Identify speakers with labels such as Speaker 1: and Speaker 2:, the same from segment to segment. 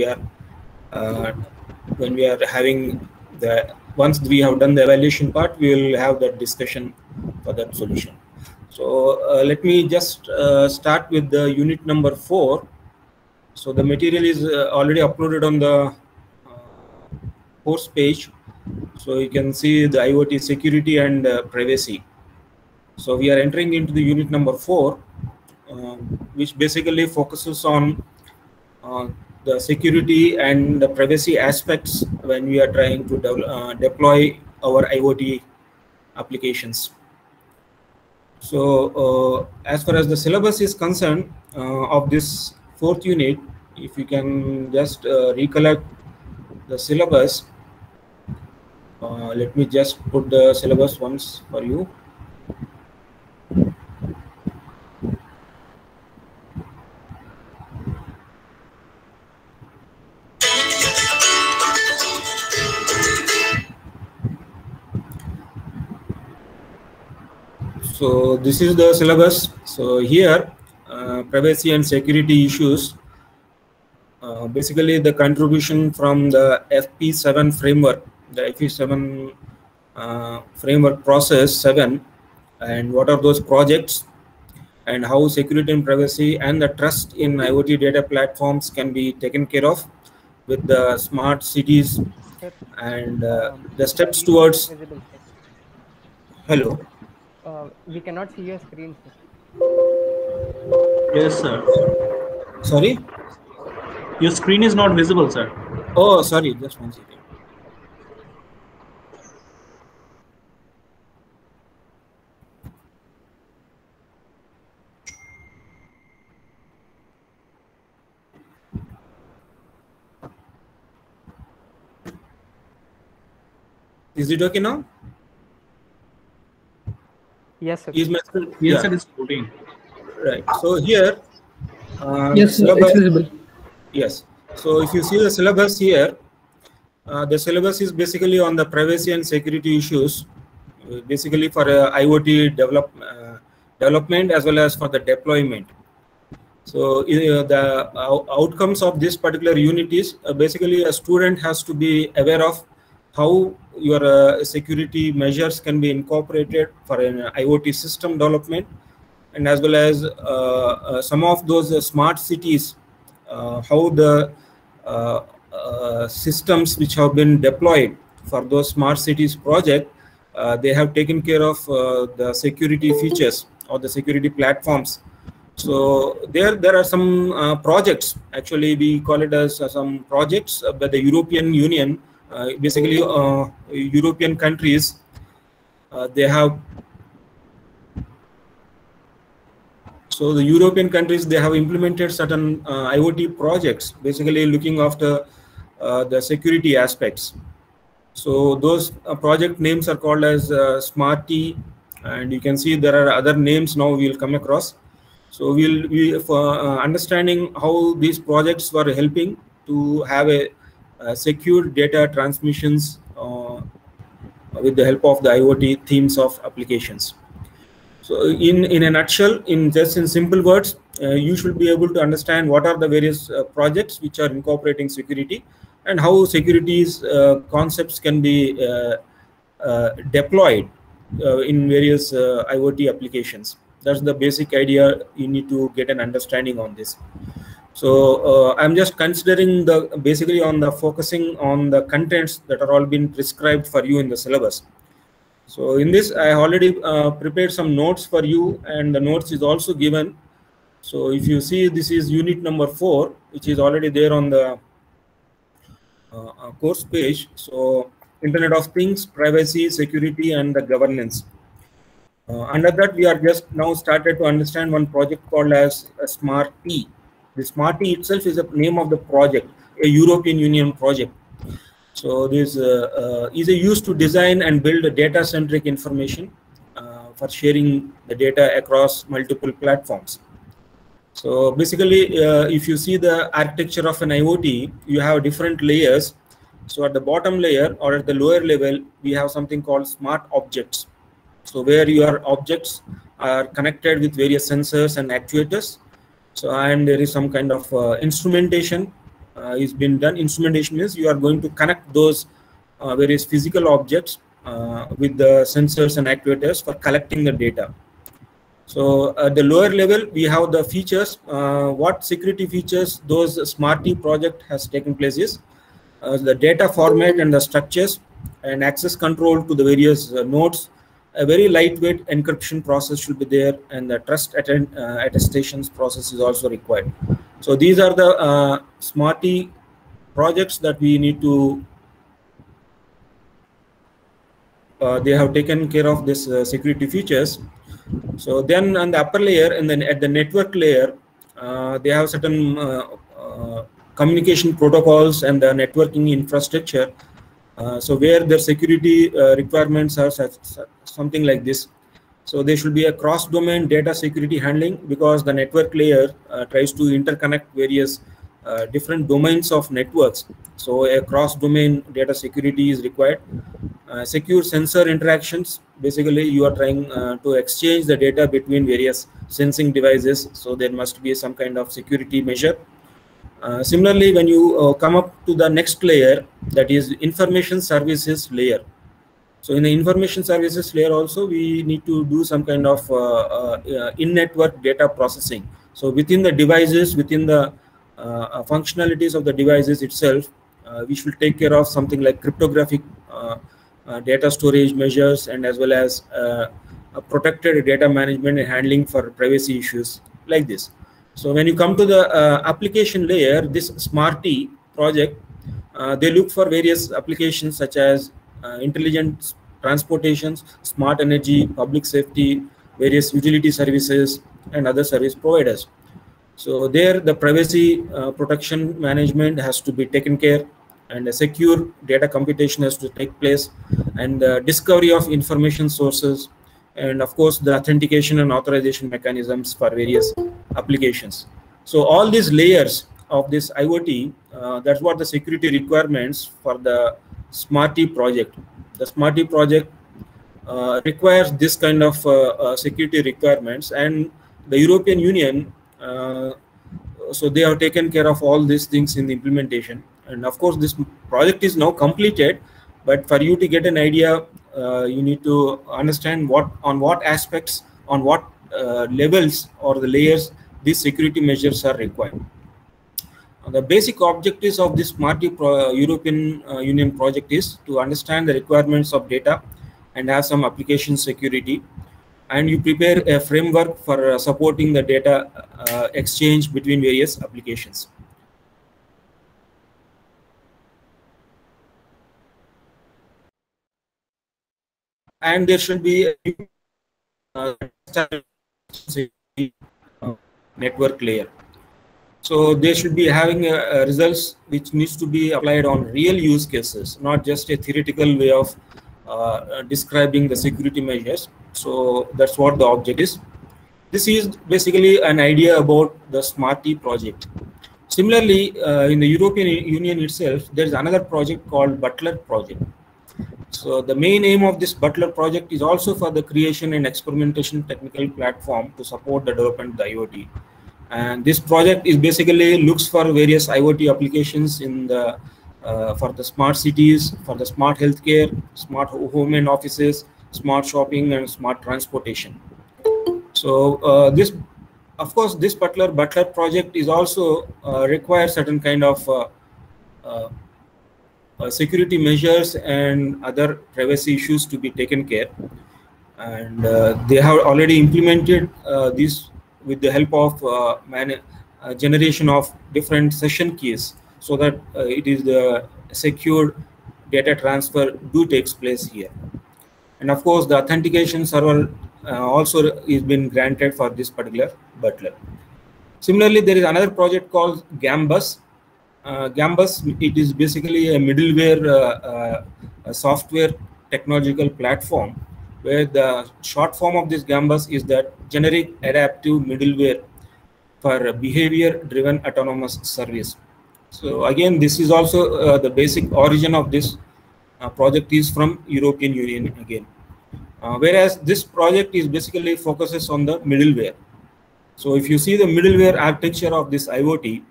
Speaker 1: we are uh, when we are having the once we have done the evaluation part, we will have that discussion for that solution. So uh, let me just uh, start with the unit number four. So the material is uh, already uploaded on the course page. So you can see the IoT security and privacy. So we are entering into the unit number four, uh, which basically focuses on uh, the security and the privacy aspects when we are trying to de uh, deploy our IoT applications. So uh, as far as the syllabus is concerned uh, of this fourth unit, if you can just uh, recollect the syllabus, let me just put the syllabus once for you. So this is the syllabus. So here, uh, privacy and security issues. Uh, basically, the contribution from the FP7 framework, the FP7 uh, framework process 7, and what are those projects, and how security and privacy and the trust in IoT data platforms can be taken care of with the smart cities and uh, the steps towards. Hello
Speaker 2: uh, we cannot see your screen.
Speaker 3: Yes, sir.
Speaker 1: Sorry?
Speaker 3: Your screen is not visible, sir.
Speaker 1: Oh, sorry. Just one second. Is it okay now?
Speaker 2: Yes, sir.
Speaker 1: Is my
Speaker 3: yes, yeah. sir, Is floating.
Speaker 1: Right. So here,
Speaker 4: uh, yes, syllabus, it's visible.
Speaker 1: Yes. So if you see the syllabus here, uh, the syllabus is basically on the privacy and security issues, uh, basically for uh, IoT develop, uh, development as well as for the deployment. So uh, the outcomes of this particular unit is basically a student has to be aware of how your uh, security measures can be incorporated for an IoT system development, and as well as uh, uh, some of those smart cities, how the systems which have been deployed for those smart cities project, they have taken care of the security features or the security platforms so there, there are some uh, projects. Actually, we call it as uh, some projects by the European Union uh, basically uh, European countries uh, they have so the European countries they have implemented certain IoT projects basically looking after the security aspects. So those project names are called as Smartie and you can see there are other names now we'll come across. So we'll we for uh, understanding how these projects were helping to have a uh, secure data transmissions uh, with the help of the IoT themes of applications. So in, in a nutshell, in just in simple words, uh, you should be able to understand what are the various uh, projects which are incorporating security and how securities uh, concepts can be uh, deployed in various IoT applications. That's the basic idea you need to get an understanding on this. So uh, I'm just considering the basically on the focusing on the contents that are all been prescribed for you in the syllabus. So in this, I already uh, prepared some notes for you and the notes is also given. So if you see, this is unit number four, which is already there on the uh, uh course page. So Internet of Things, privacy, security, and the governance. Uh, under that, we are just now started to understand one project called as Smart T the Smartie itself is the name of the project, a European Union project. So this uh, uh, is used to design and build a data-centric information uh, for sharing the data across multiple platforms. So basically, uh, if you see the architecture of an IoT, you have different layers. So at the bottom layer or at the lower level, we have something called smart objects. So where your objects are connected with various sensors and actuators so and there is some kind of uh, instrumentation uh, is been done. Instrumentation means you are going to connect those uh, various physical objects with the sensors and actuators for collecting the data. So at the lower level, we have the features. Uh, what security features those SMARTIE project has taken place is uh, the data format and the structures and access control to the various uh, nodes. A very lightweight encryption process should be there and the trust attend, uh, attestations process is also required. So these are the uh, SMARTIE projects that we need to uh, they have taken care of this uh, security features so then on the upper layer and then at the network layer, uh, they have certain uh, uh, communication protocols and the networking infrastructure. Uh, so where the security uh, requirements are such, something like this. So there should be a cross-domain data security handling because the network layer uh, tries to interconnect various different domains of networks. So a cross-domain data security is required. secure sensor interactions basically you are trying uh, to exchange the data between various sensing devices so there must be some kind of security measure uh, similarly when you uh, come up to the next layer that is information services layer so in the information services layer also we need to do some kind of uh, uh, in-network data processing so within the devices within the uh, functionalities of the devices itself we should take care of something like cryptographic uh, data storage measures and as well as uh, protected data management and handling for privacy issues like this. So when you come to the uh, application layer, this SMARTIE project, they look for various applications such as intelligent transportations, smart energy, public safety, various utility services, and other service providers. So there, the privacy uh, protection management has to be taken care and a secure data computation has to take place and the discovery of information sources and of course the authentication and authorization mechanisms for various applications. So all these layers of this iot uh, that's what the security requirements for the smartie project. The smartie project uh, requires this kind of uh, uh security requirements and the european union uh, so they have taken care of all these things in the implementation. And of course this project is now completed but for you to get an idea uh, you need to understand what on what aspects on what levels or the layers these security measures are required. The basic objectives of this SMARTIE Pro European uh, Union project is to understand the requirements of data and have some application security. And you prepare a framework for uh, supporting the data uh, exchange between various applications. and there should be a uh, network layer. So they should be having a, a results which needs to be applied on real use cases, not just a theoretical way of uh, describing the security measures. So that's what the object is. This is basically an idea about the SMARTIE project. Similarly, uh, in the European Union itself, there is another project called Butler project. So the main aim of this Butler project is also for the creation and experimentation technical platform to support the development of the IoT. And this project is basically looks for various IoT applications in the uh, for the smart cities, for the smart healthcare, smart home and offices, smart shopping, and smart transportation. So uh, this, of course, this Butler Butler project is also uh, requires certain kind of uh, uh, uh, security measures and other privacy issues to be taken care. And they have already implemented this with the help of generation of different session keys so that it is the secure data transfer do takes place here. And of course, the authentication server uh, also is been granted for this particular butler. Similarly, there is another project called Gambas, uh, Gambas, it is basically a middleware uh, uh, software technological platform where the short form of this Gambas is that generic adaptive middleware for behavior driven autonomous service. So again, this is also uh, the basic origin of this uh, project is from European Union again. Uh, whereas this project is basically focuses on the middleware. So if you see the middleware architecture of this IoT,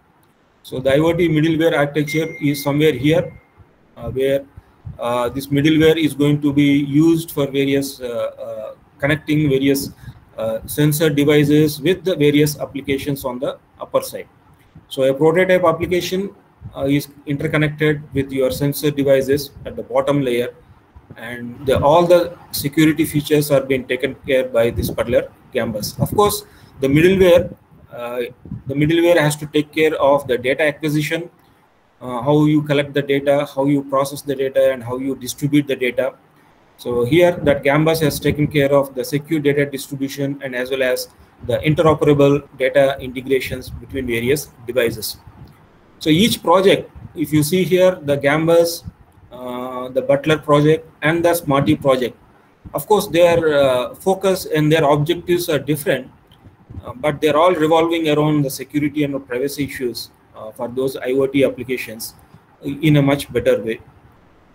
Speaker 1: So the IoT middleware architecture is somewhere here, uh, where this middleware is going to be used for various uh, uh, connecting various sensor devices with the various applications on the upper side. So a prototype application is interconnected with your sensor devices at the bottom layer and the, all the security features are being taken care by this particular Gambas. Of course, the middleware, uh, the middleware has to take care of the data acquisition, uh, how you collect the data, how you process the data, and how you distribute the data. So here that Gambas has taken care of the secure data distribution and as well as the interoperable data integrations between various devices. So each project, if you see here, the Gambas, uh, the Butler project, and the Smarty project, of course, their uh, focus and their objectives are different, uh, but they're all revolving around the security and privacy issues for those IoT applications in a much better way.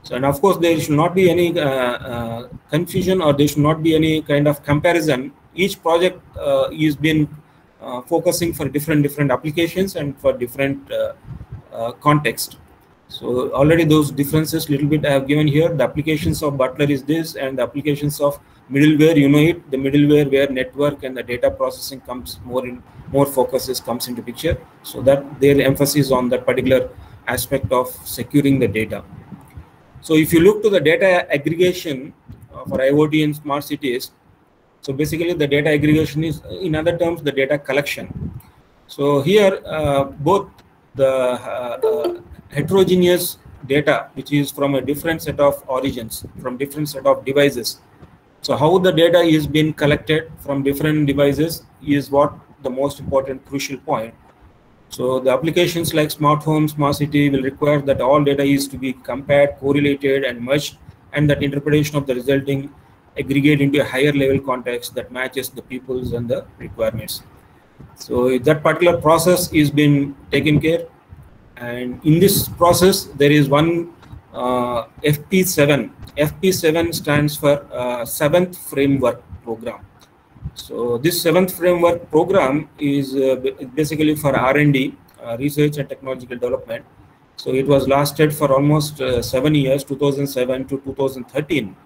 Speaker 1: So, and of course, there should not be any uh, uh, confusion or there should not be any kind of comparison. Each project uh, is been uh, focusing for different different applications and for different uh, uh, context. So already those differences little bit I have given here. The applications of Butler is this, and the applications of middleware, you know it, the middleware where network and the data processing comes more in more focuses comes into picture. So that their emphasis on that particular aspect of securing the data. So if you look to the data aggregation uh, for IoT and smart cities, so basically the data aggregation is, in other terms, the data collection. So here, uh, both the uh, uh, heterogeneous data, which is from a different set of origins, from different set of devices. So how the data is being collected from different devices is what the most important crucial point. So the applications like smart home, smart city will require that all data is to be compared, correlated, and merged, and that interpretation of the resulting aggregate into a higher level context that matches the people's and the requirements. So if that particular process is being taken care, and in this process there is one uh, FP7. FP7 stands for uh, Seventh Framework Program. So this seventh framework program is uh, basically for R&D, uh, research and technological development. So it was lasted for almost uh, seven years, 2007 to 2013.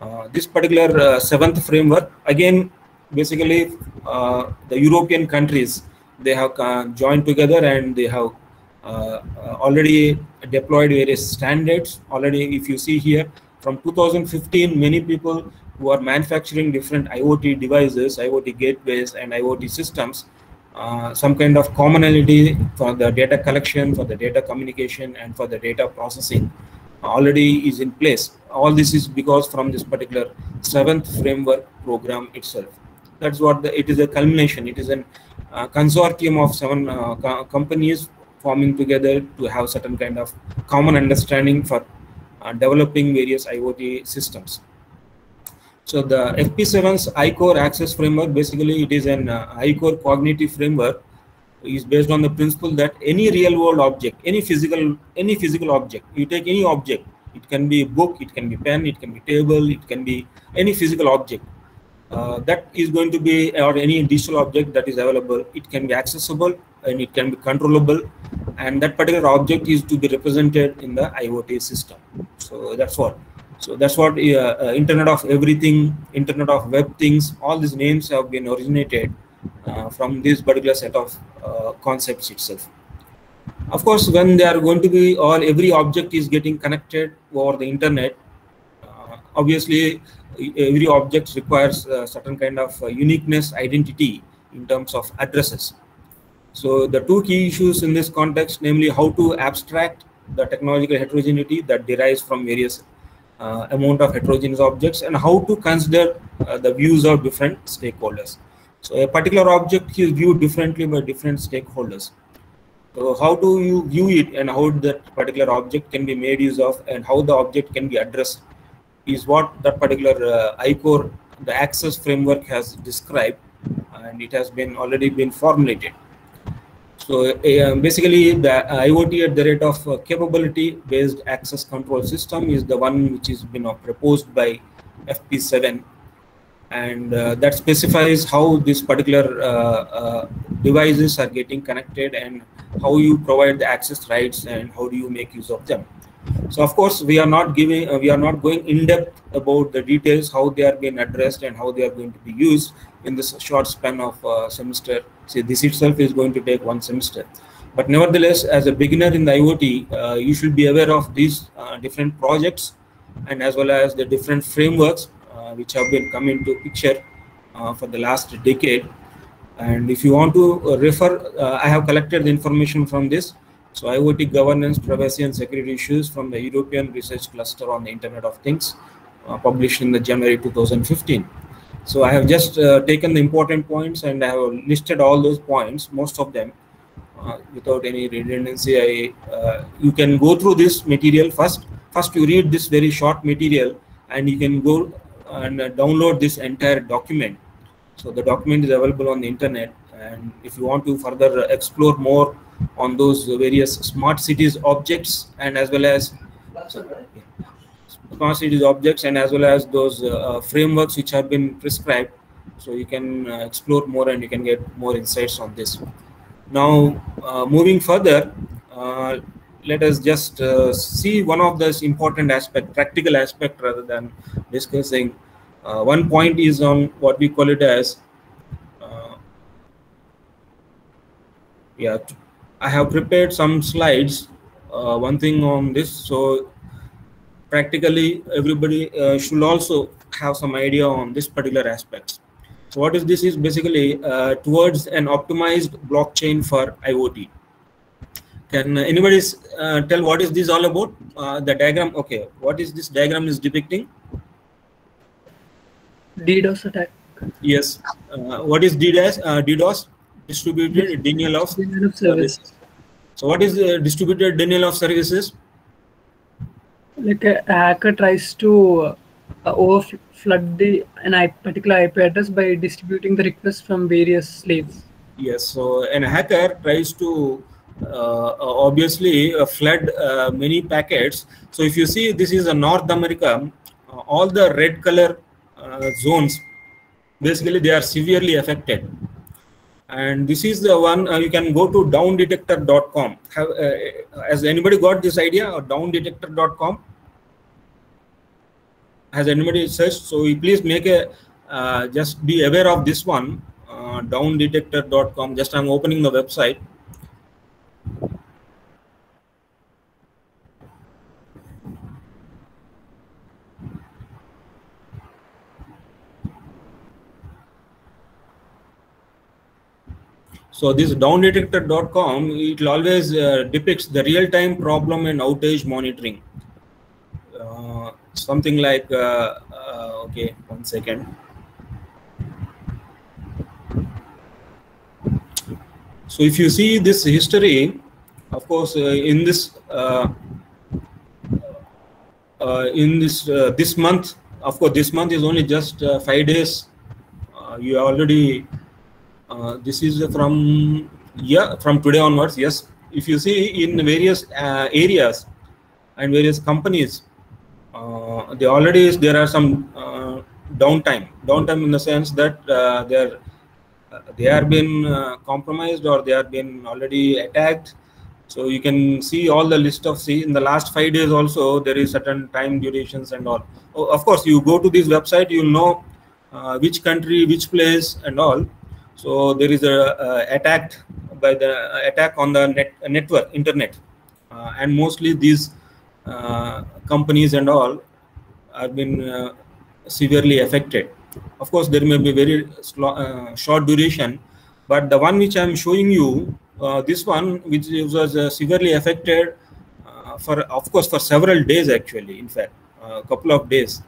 Speaker 1: Uh, this particular seventh framework, again, basically the European countries, they have joined together and they have already deployed various standards. Already, if you see here, from 2015, many people who are manufacturing different IoT devices, IoT gateways, and IoT systems, uh, some kind of commonality for the data collection, for the data communication, and for the data processing already is in place. All this is because from this particular seventh framework program itself. That's what the, it is a culmination. It is a uh, consortium of seven uh, co companies forming together to have certain kind of common understanding for uh, developing various IoT systems. So the FP7's I-Core access framework, basically it is an uh, I-Core cognitive framework is based on the principle that any real world object, any physical, any physical object, you take any object, it can be a book, it can be pen, it can be table, it can be any physical object. Uh, that is going to be, or any digital object that is available, it can be accessible and it can be controllable. And that particular object is to be represented in the IoT system. So that's what. So that's what uh, uh, Internet of Everything, Internet of Web Things, all these names have been originated uh, from this particular set of uh, concepts itself. Of course, when they are going to be all every object is getting connected over the internet, uh, obviously every object requires a certain kind of uh, uniqueness identity in terms of addresses. So the two key issues in this context, namely how to abstract the technological heterogeneity that derives from various uh, amount of heterogeneous objects and how to consider uh, the views of different stakeholders. So a particular object is viewed differently by different stakeholders. So how do you view it and how that particular object can be made use of and how the object can be addressed is what that particular uh, I-Core, the access framework has described and it has been already been formulated. So uh, basically, the IoT at the rate of uh, capability-based access control system is the one which is been uh, proposed by FP7. and uh, that specifies how this particular uh, uh, devices are getting connected and how you provide the access rights and how do you make use of them. So of course we are not giving we are not going in depth about the details how they are being addressed and how they are going to be used in this short span of semester. See this itself is going to take one semester. But nevertheless as a beginner in the iot uh, you should be aware of these uh, different projects and as well as the different frameworks uh, which have been come into picture for the last decade. And if you want to refer i have collected the information from this. So iot governance privacy and security issues from the european research cluster on the internet of things published in the january 2015 so I have just uh, taken the important points and I have listed all those points, most of them, uh, without any redundancy. I, uh, you can go through this material first. First, you read this very short material and you can go and uh, download this entire document. So the document is available on the internet. And if you want to further explore more on those various smart cities objects and as well as cities objects and as well as those uh, frameworks which have been prescribed. So you can uh, explore more and you can get more insights on this. Now uh, moving further uh, let us just uh, see one of this important aspect practical aspect rather than discussing. Uh, one point is on what we call it as yeah i have prepared some slides one thing on this. So practically everybody uh, should also have some idea on this particular aspects. So what is this is basically uh, towards an optimized blockchain for IoT. Can anybody uh, tell what is this all about? Uh, the diagram, okay. What is this diagram is depicting?
Speaker 4: DDoS attack.
Speaker 1: Yes. Uh, what is DDoS? Uh, DDoS? Distributed denial of,
Speaker 4: denial of services.
Speaker 1: So what is distributed denial of services?
Speaker 4: Like a hacker tries to uh, over flood the an IP, particular IP address by distributing the request from various slaves.
Speaker 1: Yes, so an hacker tries to uh, obviously uh, flood uh, many packets. So if you see, this is a North America, uh, all the red color uh, zones, basically they are severely affected. And this is the one you can go to downdetector.com. Have, has anybody got this idea? Or downdetector.com? has anybody searched? So please make a uh, just be aware of this one uh, downdetector.com. Just I'm opening the website. So this downdetector.com, it always uh, depicts the real-time problem and outage monitoring. Something like uh, uh, okay one second. So if you see this history of course uh, in this uh, uh, in this uh, this month of course this month is only just five days. You already this is from yeah from today onwards yes. If you see in various areas and various companies uh, they already there are some uh, downtime. Downtime in the sense that uh, they are they are been compromised or they are been already attacked. So you can see all the list of see in the last five days also there is certain time durations and all. Oh, of course you go to this website you'll know uh, which country which place and all so there is a uh, attack by the uh, attack on the net network internet and mostly these uh, companies and all have been uh, severely affected. Of course, there may be very uh, short duration, but the one which I am showing you, this one which was severely affected for, of course, for several days actually, in fact, a couple of days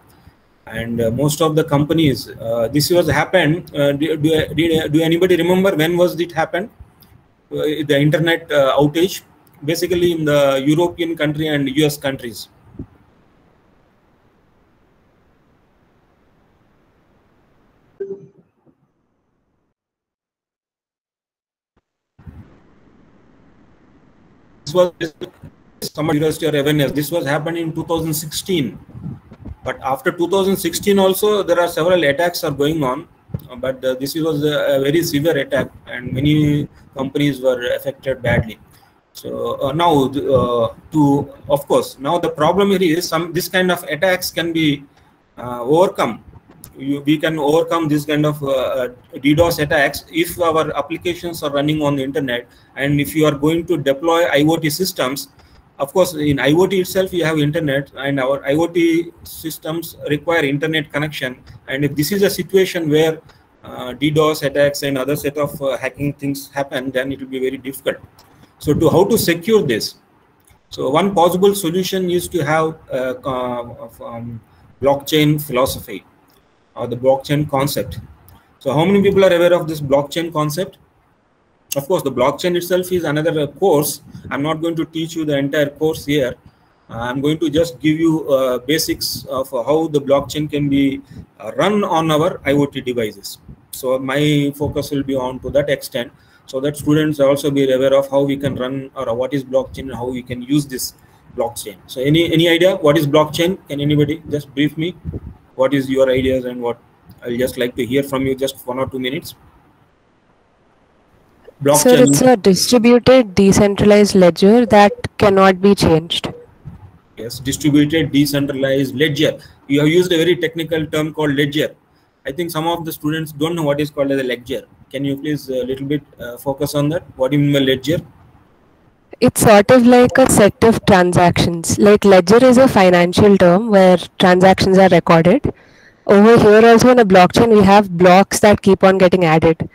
Speaker 1: and uh, most of the companies uh, this was happened uh, do, do, do, anybody remember when was it happened the internet outage basically in the European country and US countries. This was Summer University or awareness. This was happening in 2016. But after 2016 also, there are several attacks are going on. Uh, But uh, this was a, a very severe attack and many companies were affected badly. So uh, now, uh, to of course, now the problem here is some this kind of attacks can be uh, overcome. You, we can overcome this kind of uh, DDoS attacks if our applications are running on the internet and if you are going to deploy IoT systems. Of course, in IoT itself, you have internet, and our IoT systems require internet connection. And if this is a situation where uh, DDoS attacks and other set of uh, hacking things happen, then it will be very difficult. So to how to secure this? So one possible solution is to have uh, um, blockchain philosophy or the blockchain concept. So how many people are aware of this blockchain concept? Of course, the blockchain itself is another uh, course. I'm not going to teach you the entire course here. I'm going to just give you uh, basics of how the blockchain can be uh, run on our IoT devices. So my focus will be on to that extent so that students also be aware of how we can run or what is blockchain and how we can use this blockchain. So any any idea what is blockchain? Can anybody just brief me? What is your ideas and what I'll just like to hear from you just one or two minutes.
Speaker 5: Sir, it's a distributed decentralized ledger that cannot be changed.
Speaker 1: Yes, distributed decentralized ledger. You have used a very technical term called ledger. I think some of the students don't know what is called as a ledger. Can you please a little bit uh, focus on that? What do you mean by ledger?
Speaker 5: It's sort of like a set of transactions. Like ledger is a financial term where transactions are recorded. Over here also in a blockchain, we have blocks that keep on getting added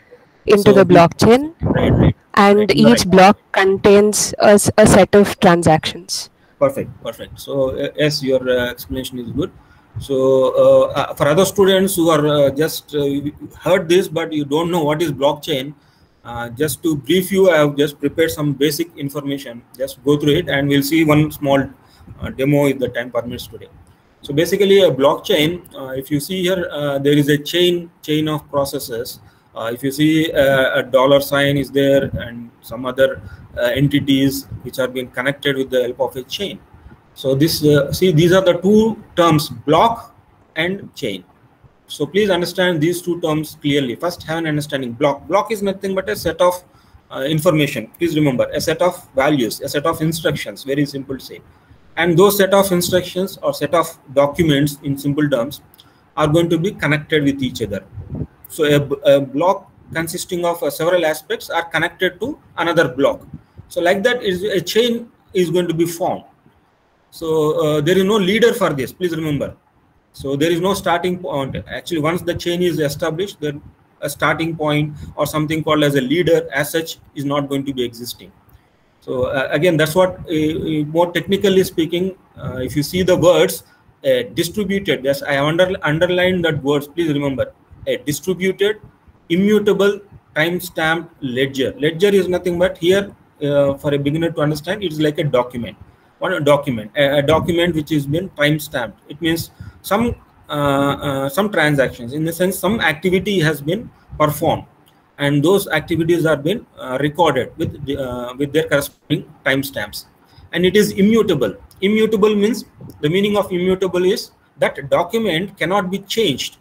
Speaker 5: into
Speaker 1: So
Speaker 5: the blockchain
Speaker 1: Right, right.
Speaker 5: and
Speaker 1: Right,
Speaker 5: each block contains a set of transactions.
Speaker 1: Perfect, perfect. So uh, yes, your uh, explanation is good. So uh, uh, for other students who are uh, just uh, heard this but you don't know what is blockchain, uh, just to brief you, I have just prepared some basic information. Just go through it, and we'll see one small uh, demo if the time permits today. So basically, a blockchain. Uh, if you see here, uh, there is a chain chain of processes. Uh, if you see uh, a dollar sign is there and some other uh, entities which are being connected with the help of a chain. So this uh, see these are the two terms block and chain. So please understand these two terms clearly. First, have an understanding. Block block is nothing but a set of uh, information. Please remember a set of values, a set of instructions. Very simple to say. And those set of instructions or set of documents in simple terms are going to be connected with each other. So a block consisting of uh, several aspects are connected to another block. So like that is a chain is going to be formed. So uh, there is no leader for this. Please remember. So there is no starting point. Actually, once the chain is established, then a starting point or something called as a leader as such is not going to be existing. So uh, again, that's what uh, uh, more technically speaking, uh, if you see the words distributed, yes, I under, underlined that words. Please remember, a distributed, immutable, time-stamped ledger. Ledger is nothing but here uh, for a beginner to understand, it is like a document. What a document? A, a document which has been time-stamped. It means some uh, uh, some transactions. In the sense, some activity has been performed and those activities are been uh, recorded with uh, with their corresponding timestamps and it is immutable immutable means the meaning of immutable is that document cannot be changed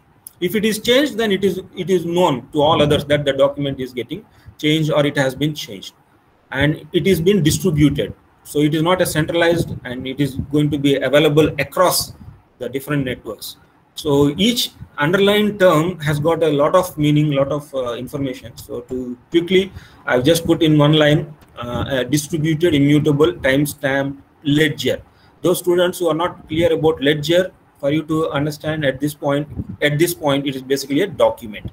Speaker 1: if it is changed then it is it is known to all others that the document is getting changed or it has been changed and it is been distributed so it is not a centralized and it is going to be available across the different networks so each underlying term has got a lot of meaning, lot of uh, information. So to quickly, I've just put in one line, uh, distributed immutable timestamp ledger. Those students who are not clear about ledger, for you to understand at this point, at this point, it is basically a document.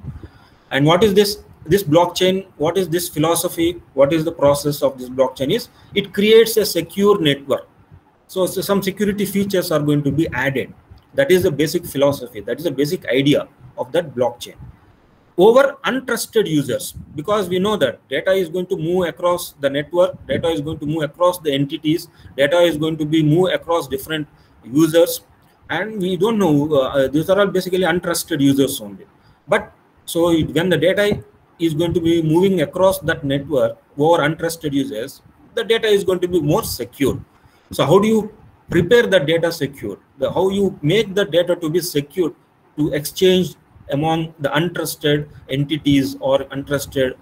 Speaker 1: And what is this? This blockchain, what is this philosophy? What is the process of this blockchain is? It creates a secure network. So, so some security features are going to be added that is the basic philosophy that is the basic idea of that blockchain over untrusted users because we know that data is going to move across the network data is going to move across the entities data is going to be move across different users and we don't know uh, these are all basically untrusted users only. But so it, when the data is going to be moving across that network over untrusted users the data is going to be more secure. So how do you prepare the data secure? The how you make the data to be secured to exchange among the untrusted entities or untrusted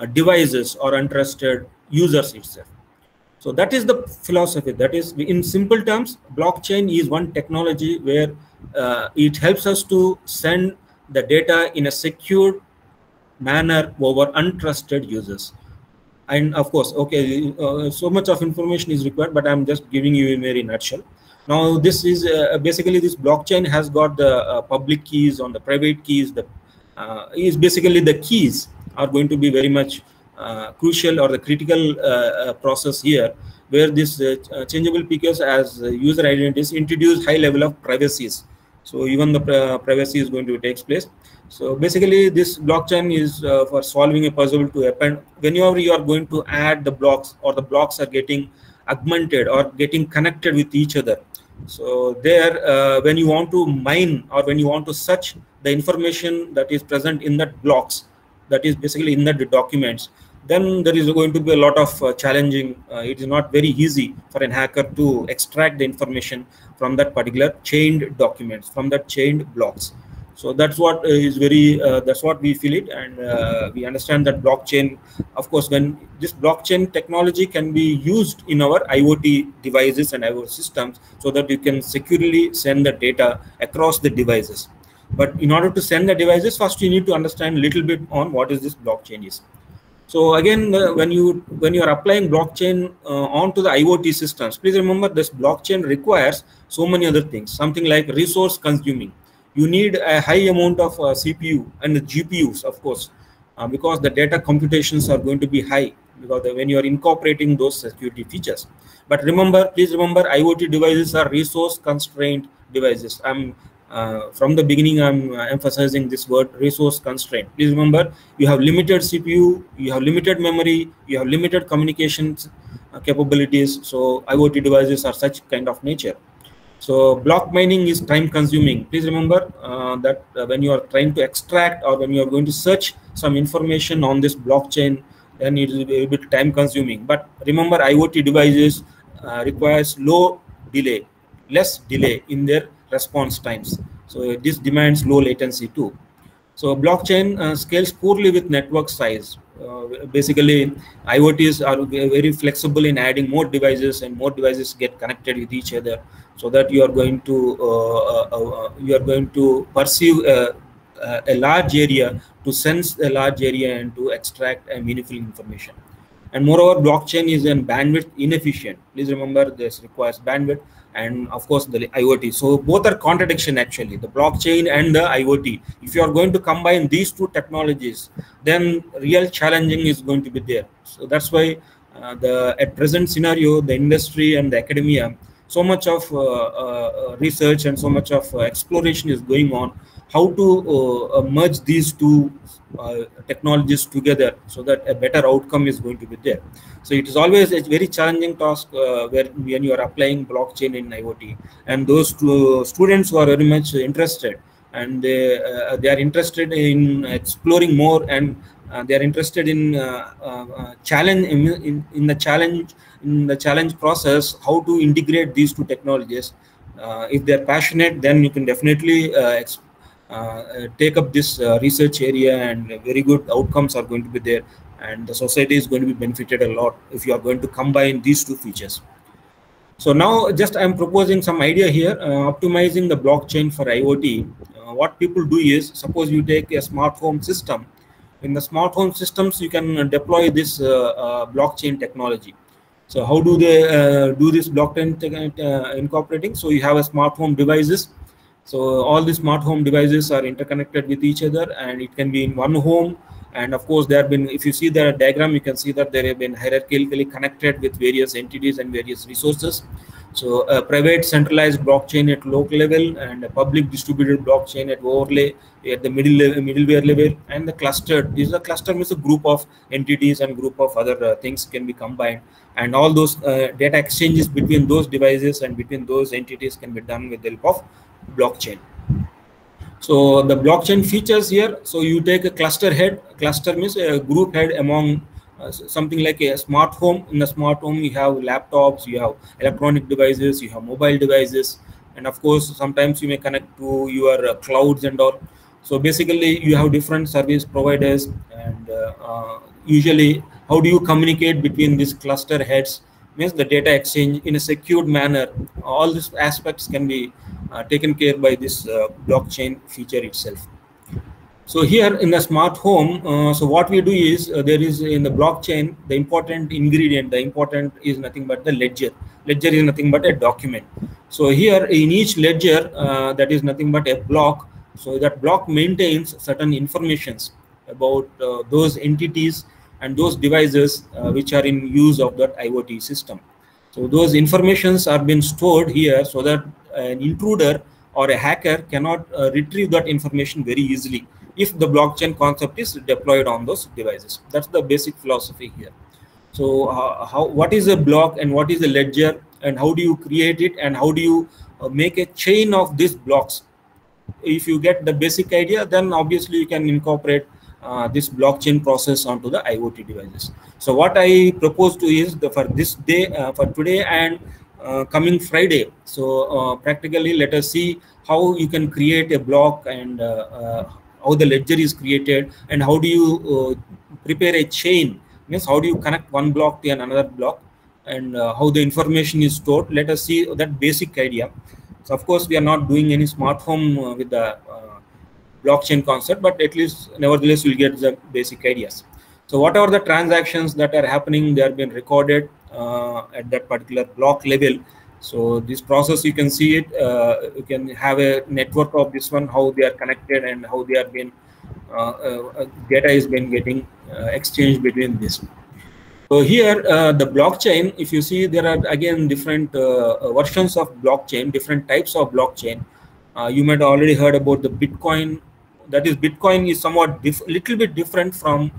Speaker 1: uh, devices or untrusted users itself. So that is the philosophy. That is, in simple terms, blockchain is one technology where uh, it helps us to send the data in a secure manner over untrusted users. And of course, okay, uh, so much of information is required, but I'm just giving you a very nutshell. Now, this is uh, basically this blockchain has got the uh, public keys on the private keys. The uh, is basically the keys are going to be very much crucial or the critical uh, process here, where this changeable PKs as user identities introduce high level of privacies. So even the privacy is going to take place. So basically, this blockchain is uh, for solving a puzzle to happen Whenever you are going to add the blocks or the blocks are getting augmented or getting connected with each other. So there, uh, when you want to mine or when you want to search the information that is present in that blocks, that is basically in the documents, then there is going to be a lot of uh, challenging. Uh, it is not very easy for an hacker to extract the information from that particular chained documents, from that chained blocks so that's what is very uh, that's what we feel it and uh, we understand that blockchain of course when this blockchain technology can be used in our iot devices and iot systems so that you can securely send the data across the devices but in order to send the devices first you need to understand a little bit on what is this blockchain is so again uh, when you when you are applying blockchain uh, onto the iot systems please remember this blockchain requires so many other things something like resource consuming you need a high amount of uh, CPU and GPUs, of course, uh, because the data computations are going to be high because when you are incorporating those security features. But remember, please remember, IoT devices are resource constrained devices. I'm uh, from the beginning, I'm uh, emphasizing this word resource constraint. Please remember, you have limited CPU, you have limited memory, you have limited communications uh, capabilities. So IoT devices are such kind of nature. So block mining is time consuming. Please remember uh, that uh, when you are trying to extract or when you are going to search some information on this blockchain, then it is a bit time consuming. But remember IoT devices uh, requires low delay, less delay in their response times. So this demands low latency too. So blockchain uh, scales poorly with network size. Uh, basically, IoTs are very flexible in adding more devices and more devices get connected with each other so that you are going to uh, uh, uh, you are going to perceive a large area to sense a large area and to extract a meaningful information and moreover blockchain is in bandwidth inefficient please remember this requires bandwidth and of course the iot so both are contradiction actually. The blockchain and the iot if you are going to combine these two technologies then real challenging is going to be there. So that's why uh, the at present scenario the industry and the academia so much of uh, uh, research and so much of uh, exploration is going on. How to merge these two technologies together so that a better outcome is going to be there. So it is always a very challenging task where when you are applying blockchain in iot and those two students who are very much interested and they, uh, they are interested in exploring more and uh, they are interested in uh, uh, challenge in, in, in, the challenge in the challenge process how to integrate these two technologies. If they're passionate then you can definitely take up this research area and very good outcomes are going to be there. And the society is going to be benefited a lot if you are going to combine these two features. So now just i'm proposing some idea here uh, optimizing the blockchain for iot uh, what people do is suppose you take a smart home system. In the smart home systems you can deploy this uh, uh, blockchain technology. So how do they uh, do this blockchain incorporating? So you have a smart home devices so all the smart home devices are interconnected with each other and it can be in one home. And of course there have been if you see the diagram you can see that there have been hierarchically connected with various entities and various resources. So a private centralized blockchain at local level and a public distributed blockchain at overlay at the middle level, middleware level and the clustered. This is a cluster means a group of entities and group of other uh, things can be combined. And all those uh, data exchanges between those devices and between those entities can be done with the help of blockchain. So the blockchain features here, so you take a cluster head, cluster means a group head among uh, something like a smart home. In the smart home you have laptops you have electronic devices you have mobile devices. And of course sometimes you may connect to your uh, clouds and all. So basically you have different service providers. And uh, uh, usually how do you communicate between these cluster heads means the data exchange in a secured manner all these aspects can be uh, taken care by this uh, blockchain feature itself. So here in the smart home uh, so what we do is uh, there is in the blockchain the important ingredient the important is nothing but the ledger. Ledger is nothing but a document. So here in each ledger uh, that is nothing but a block. So that block maintains certain informations about uh, those entities and those devices uh, which are in use of that iot system so those informations are being stored here so that an intruder or a hacker cannot uh, retrieve that information very easily if the blockchain concept is deployed on those devices. That's the basic philosophy here. So uh, how what is a block and what is a ledger and how do you create it and how do you uh, make a chain of these blocks? If you get the basic idea, then obviously you can incorporate uh, this blockchain process onto the IoT devices. So what I propose to is the, for this day, uh, for today and uh, coming Friday. So uh, practically, let us see how you can create a block and uh, how the ledger is created and how do you prepare a chain means how do you connect one block to another block and how the information is stored let us see that basic idea so of course we are not doing any smart home with the blockchain concept but at least nevertheless you'll get the basic ideas. So whatever the transactions that are happening they are being recorded at that particular block level. So this process you can see it uh, you can have a network of this one how they are connected and how they are being uh, uh, data is been getting exchanged between this. So here the blockchain if you see there are again different versions of blockchain different types of blockchain. You might already heard about the bitcoin that is bitcoin is somewhat little bit different from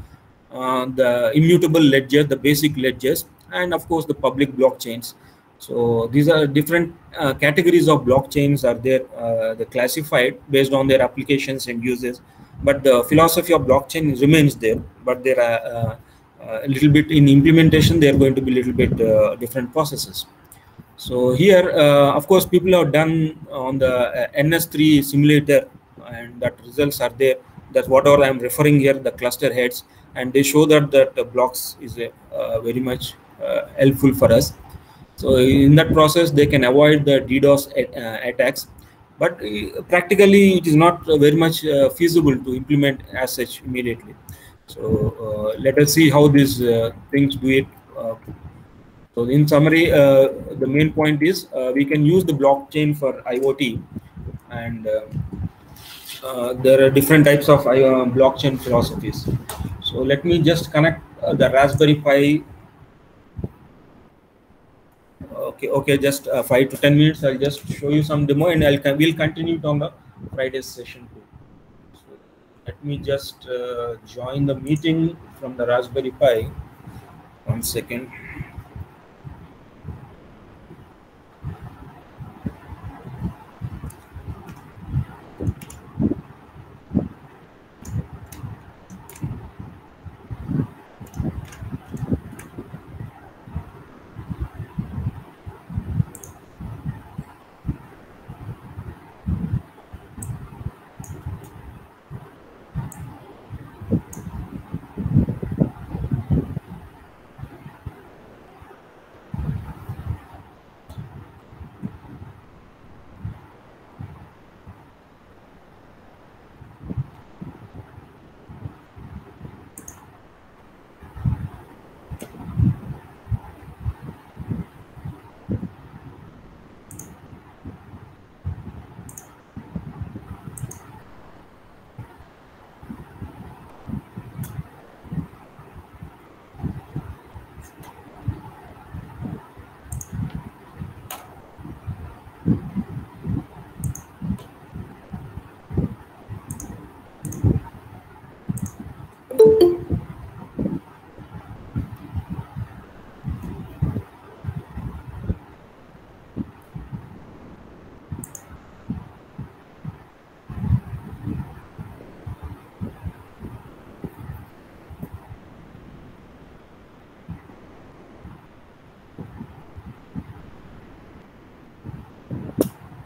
Speaker 1: the immutable ledger the basic ledgers and of course the public blockchains so these are different uh, categories of blockchains are there, uh, they classified based on their applications and uses. But the philosophy of blockchain remains there, but there are uh, a little bit in implementation, they are going to be a little bit uh, different processes. So here, uh, of course, people have done on the uh, NS3 simulator and that results are there. That's whatever I'm referring here, the cluster heads, and they show that that blocks is uh, very much uh, helpful for us. So in that process, they can avoid the DDoS uh, attacks. But uh, practically, it is not very much uh, feasible to implement as such immediately. So uh, let us see how these things do it. so in summary, the main point is we can use the blockchain for IoT and uh, there are different types of uh, blockchain philosophies. So let me just connect uh, the Raspberry Pi. Okay okay just uh, five to ten minutes. I'll just show you some demo and i'll we'll continue on the friday's session too. So let me just uh, join the meeting from the raspberry pi. One second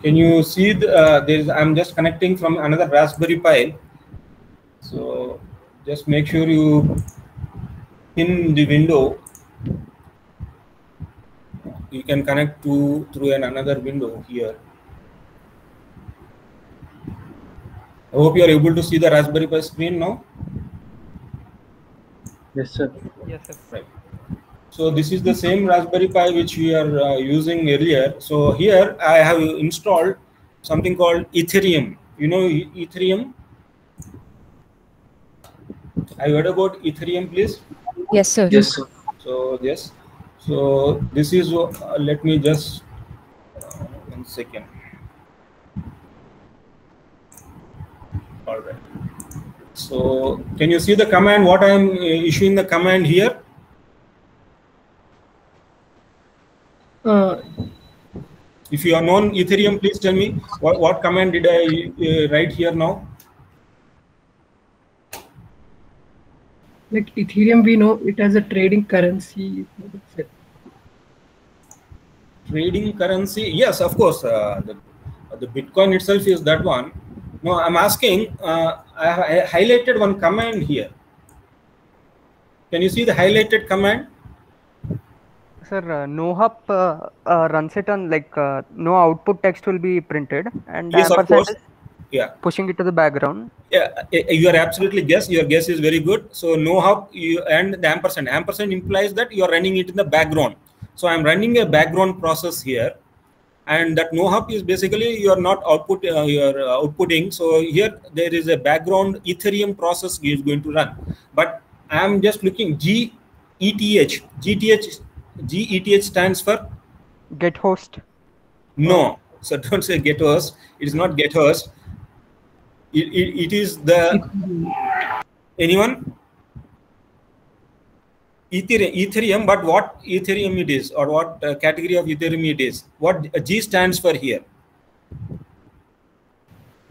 Speaker 1: Can you see the, uh, there is, I'm just connecting from another Raspberry Pi. So just make sure you pin the window. You can connect to through an another window here. I hope you are able to see the Raspberry Pi screen now.
Speaker 3: Yes, sir.
Speaker 2: Yes, sir.
Speaker 1: Right. So this is the same Raspberry Pi which we are uh, using earlier. So here I have installed something called Ethereum. You know Ethereum? Have you heard about Ethereum, please?
Speaker 5: Yes, sir.
Speaker 3: Yes, sir.
Speaker 1: So yes. So this is uh, let me just uh, one second. All right. So can you see the command? What I am uh, issuing the command here?
Speaker 4: Uh,
Speaker 1: If you are known Ethereum, please tell me what, what command did I uh, write here now?
Speaker 4: like Ethereum, we know it as a trading currency.
Speaker 1: Trading currency? Yes, of course. Uh, the, the Bitcoin itself is that one. No, I'm asking. Uh, I I highlighted one command here. Can you see the highlighted command?
Speaker 2: Sir, uh, uh, uh, runs it on like uh, no output text will be printed and
Speaker 1: Yes, of course. Yeah.
Speaker 2: pushing it to the background.
Speaker 1: Yeah, you are absolutely guess. Your guess is very good. So nohup you, and the ampersand. Ampersand implies that you are running it in the background. So I'm running a background process here, and that nohup is basically you are not output uh, you are uh, outputting. So here there is a background Ethereum process is going to run, but I'm just looking G ETH. GTH GETH stands for
Speaker 2: Get host.
Speaker 1: no. So don't say get host. It is not get host. It, it, it is the anyone ethereum, ethereum but what ethereum it is or what uh, category of ethereum it is what g stands for here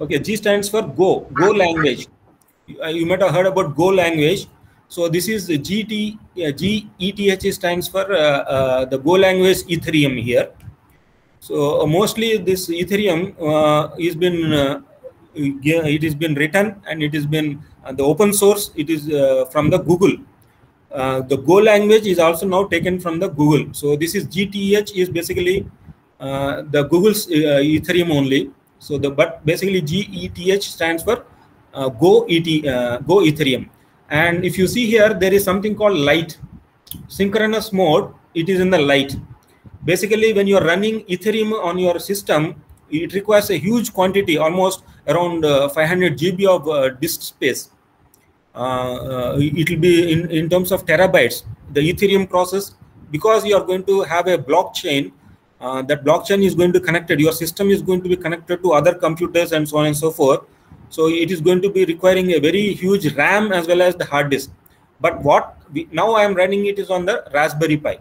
Speaker 1: okay g stands for go go language you, uh, you might have heard about go language so this is gt uh, geth stands for uh, uh, the go language ethereum here. So uh, mostly this ethereum has been it has been written and it has been the open source it is from the google. The go language is also now taken from the google. So this is gth is basically uh, the google's uh, ethereum only. So the but basically geth stands for uh, go et go ethereum and if you see here there is something called light. Synchronous mode it is in the light. Basically when you are running ethereum on your system it requires a huge quantity almost around uh, 500 gb of uh, disk space. Uh, uh, it will be in, in terms of terabytes the ethereum process. Because you are going to have a blockchain uh, that blockchain is going to connected your system is going to be connected to other computers and so on and so forth so it is going to be requiring a very huge ram as well as the hard disk. But what we, now i am running it is on the raspberry pi.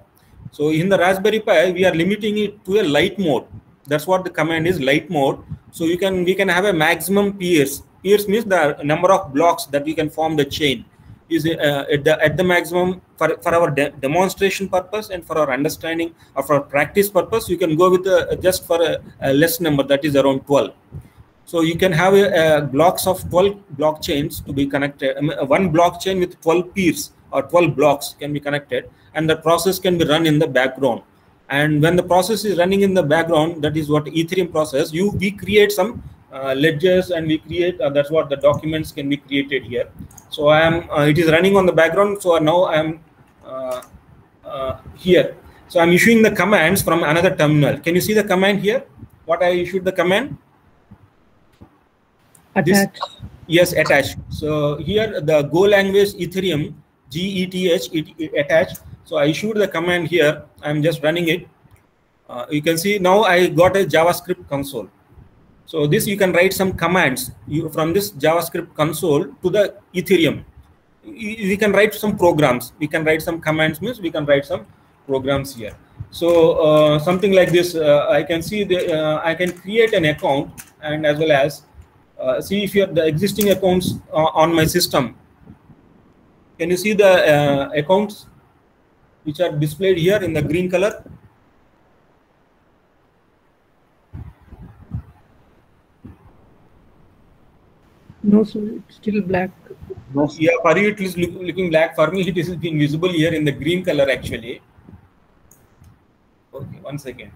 Speaker 1: So in the raspberry pi we are limiting it to a light mode. That's what the command is light mode. So you can we can have a maximum peers peers means the number of blocks that we can form the chain is uh, at the at the maximum for, for our de demonstration purpose and for our understanding or for practice purpose you can go with uh, just for a, a less number that is around 12 so you can have a, a blocks of 12 blockchains to be connected. Uh, one blockchain with 12 peers or 12 blocks can be connected and the process can be run in the background. And when the process is running in the background that is what ethereum process you we create some uh, ledgers and we create uh, that's what the documents can be created here. So i am uh, it is running on the background so now i am uh, uh, here. So i'm issuing the commands from another terminal. Can you see the command here? What i issued the command This- yes attached. So here the go language ethereum geth it, it attached. So i issued the command here. I'm just running it. Uh, you can see now i got a javascript console. So this you can write some commands you, from this javascript console to the ethereum. We can write some programs. We can write some commands means we can write some programs here. So uh, something like this uh, i can see the uh, i can create an account and as well as uh, see if you have the existing accounts uh, on my system. Can you see the uh, accounts which are displayed here in the green color?
Speaker 4: No, sir, it's still black. No, sir.
Speaker 1: yeah, for you it is look, looking black. For me, it is being visible here in the green color actually. Okay, one second.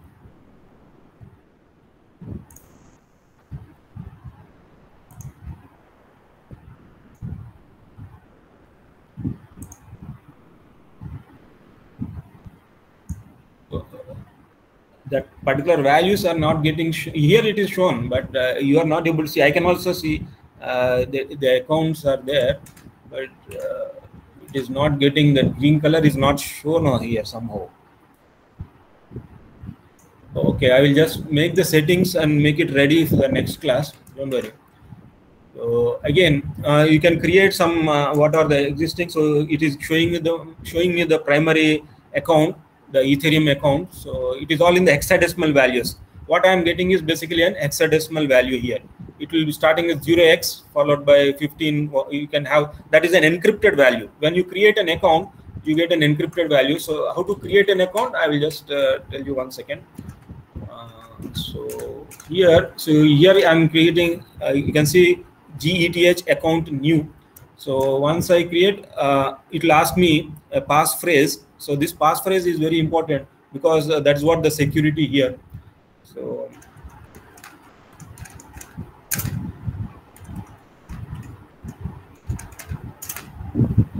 Speaker 1: Particular values are not getting here it is shown but uh, you are not able to see. I can also see uh, the, the accounts are there but uh, it is not getting the green color is not shown here somehow. Okay i will just make the settings and make it ready for the next class. Don't worry. So again uh, you can create some uh, what are the existing so it is showing the showing me the primary account the Ethereum account. So it is all in the hexadecimal values. What I am getting is basically an hexadecimal value here. It will be starting with 0x followed by 15. You can have that is an encrypted value. When you create an account, you get an encrypted value. So how to create an account? I will just uh, tell you one second. Uh, so here, so here I am creating. Uh, you can see GETH account new. So once I create, uh, it will ask me a passphrase so this passphrase is very important because uh, that's what the security here. So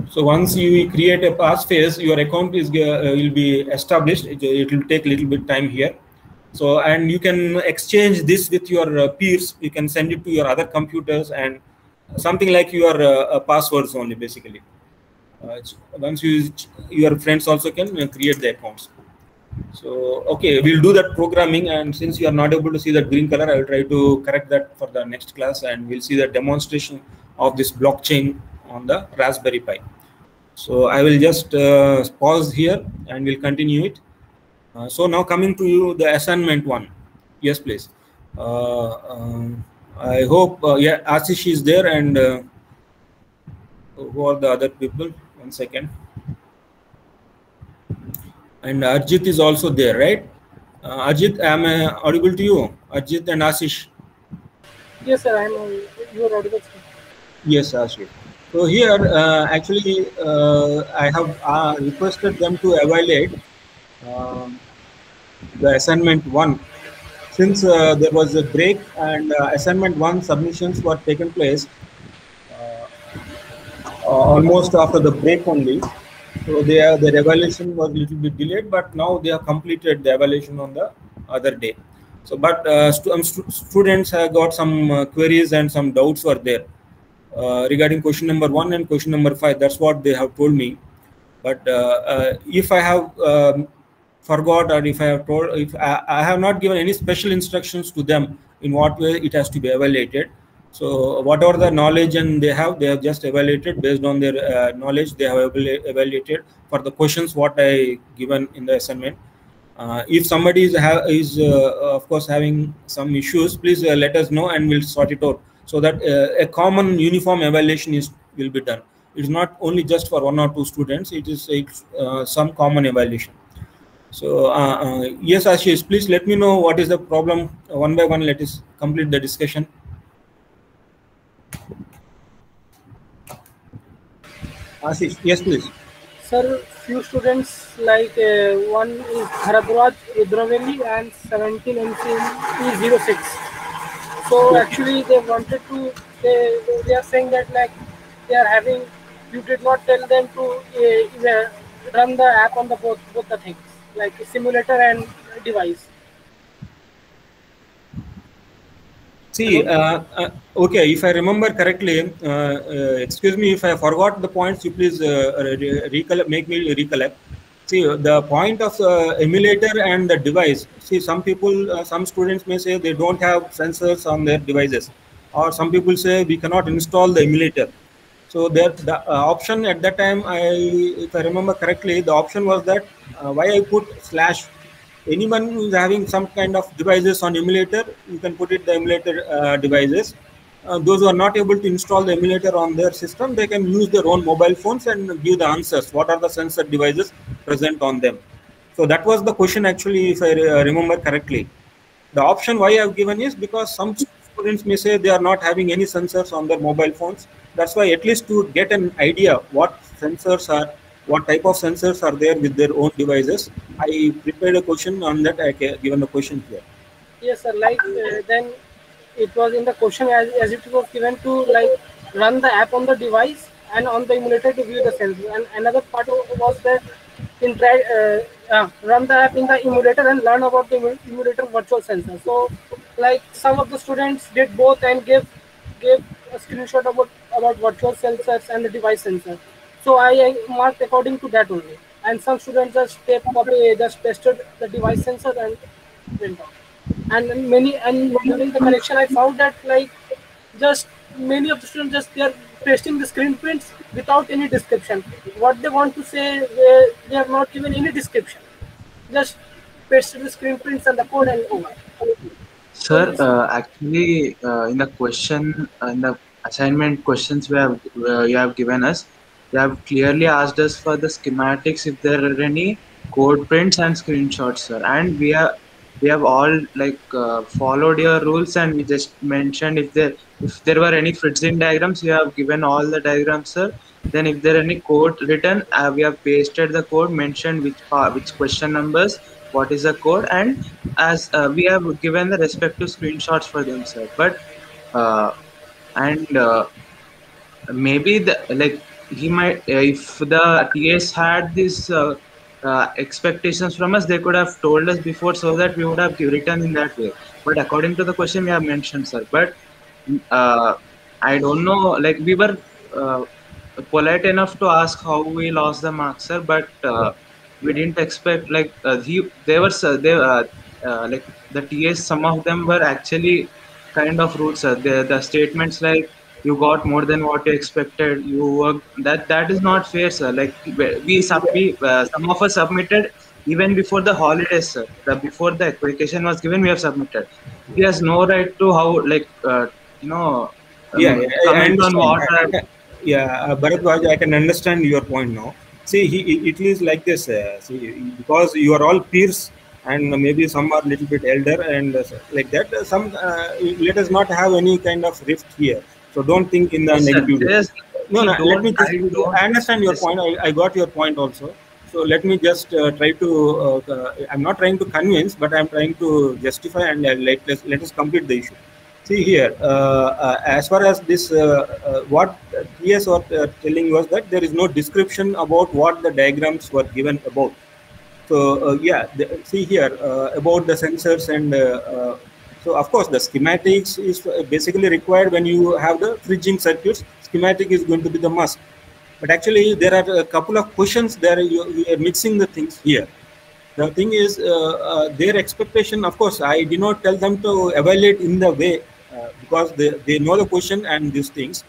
Speaker 1: so once you create a passphrase, your account is uh, will be established. It, it, will take a little bit time here. So and you can exchange this with your uh, peers. You can send it to your other computers and something like your uh, passwords only basically. Uh, once you your friends also can uh, create the accounts. So okay we'll do that programming and since you are not able to see that green color i will try to correct that for the next class and we'll see the demonstration of this blockchain on the raspberry pi. So i will just uh, pause here and we'll continue it. Uh, so now coming to you the assignment one. Yes please. Uh, um, i hope uh, yeah ashish is there and who are the other people one second. And Arjit is also there, right? Uh, Arjit, am I audible to you? Arjit and Ashish.
Speaker 6: Yes, sir. I'm. You are audible. Sir.
Speaker 1: Yes, Ashish. So here, uh, actually, uh, I have uh, requested them to evaluate um, the assignment one. Since uh, there was a break and uh, assignment one submissions were taken place, almost after the break only. So their their evaluation was a little bit delayed, but now they have completed the evaluation on the other day. So, but uh, stu um, stu students have got some uh, queries and some doubts were there uh, regarding question number one and question number five. That's what they have told me. But uh, uh, if I have um, forgot or if I have told, if I, I have not given any special instructions to them in what way it has to be evaluated, so whatever the knowledge and they have, they have just evaluated based on their uh, knowledge. They have evaluated for the questions what I given in the assignment. Uh, if somebody is is uh, of course having some issues, please uh, let us know and we'll sort it out so that uh, a common uniform evaluation is will be done. It's not only just for one or two students. It is uh, some common evaluation. So yes, Ashish, please let me know what is the problem one by one. Let us complete the discussion. Ashish, yes, please.
Speaker 6: Sir, few students like uh, one is Bharadwaj Rudravelli and 17 MC 06 So actually, they wanted to. They, they are saying that like they are having. You did not tell them to uh, run the app on the both both the things like simulator and device.
Speaker 1: See, uh, uh, okay, if I remember correctly, uh, uh excuse me if I forgot the points, you please uh, recollect, make me recollect. See, the point of the emulator and the device, see, some people, uh, some students may say they don't have sensors on their devices, or some people say we cannot install the emulator. So there, the option at that time, I, if I remember correctly, the option was that why I put slash anyone who is having some kind of devices on emulator, you can put it the emulator uh, devices. Uh, those who are not able to install the emulator on their system, they can use their own mobile phones and give the answers. What are the sensor devices present on them? So that was the question actually, if I uh, remember correctly. The option why I have given is because some students may say they are not having any sensors on their mobile phones. That's why at least to get an idea what sensors are, what type of sensors are there with their own devices, I prepared a question on that. I given a question here.
Speaker 6: Yes, sir. Like uh, then it was in the question as, as it was given to like run the app on the device and on the emulator to view the sensor. And another part was that in try uh, uh, run the app in the emulator and learn about the emulator virtual sensor. So like some of the students did both and gave gave a screenshot about about virtual sensors and the device sensor. So I, I marked according to that only. And some students just they probably just tested the device sensor and went out and many and during the correction i found that like just many of the students just they are pasting the screen prints without any description. What they want to say they, they are not given any description. Just pasted the screen prints and the code and over.
Speaker 7: Sir, uh, actually, uh, in the question, uh, in the assignment questions we have uh, you have given us, you have clearly asked us for the schematics if there are any code prints and screenshots, sir. And we are we have all like uh, followed your rules, and we just mentioned if there if there were any Fritzing diagrams, you have given all the diagrams, sir. Then if there are any code written, uh, we have pasted the code, mentioned which part, which question numbers, what is the code, and as uh, we have given the respective screenshots for them, sir. But uh, and uh, maybe the like he might if the TS had this uh, uh, expectations from us, they could have told us before so that we would have written in that way. But according to the question we have mentioned, sir. But uh, I don't know. Like we were uh, polite enough to ask how we lost the marks, sir. But uh, we didn't expect like uh, he they were sir, they uh, uh, like the TS. Some of them were actually kind of rude, sir. The statements like you got more than what you expected. You worked that that is not fair, sir. Like we sub, we uh, some of us submitted even before the holidays, sir. The, before the application was given, we have submitted. He has no right to how like uh, you know um,
Speaker 1: yeah, yeah, I- I
Speaker 7: comment on what.
Speaker 1: I- I yeah, uh, Bharadwaj, I can understand your point now. See, he, it is like this. Uh, see, because you are all peers, and maybe some are little bit elder, and uh, like that. Some uh, let us not have any kind of rift here. So don't think in the
Speaker 7: Yes,
Speaker 1: negative. way. No, no. Let me just.
Speaker 7: I
Speaker 1: I understand your point. I, I got your point also. So let me just uh, try to. Uh, uh, I'm not trying to convince, but I'm trying to justify and let us let us complete the issue. See here, uh, uh, as far as this, uh, uh, what TS was telling was that there is no description about what the diagrams were given about. So uh, yeah, the, see here uh, about the sensors and so of course the schematics is basically required when you have the Fritzing circuits. Schematic is going to be the must. But actually there are a couple of questions there. You, you are mixing the things here. The thing is uh, uh, their expectation. Of course, I did not tell them to evaluate in the way uh, because they, they know the question and these things.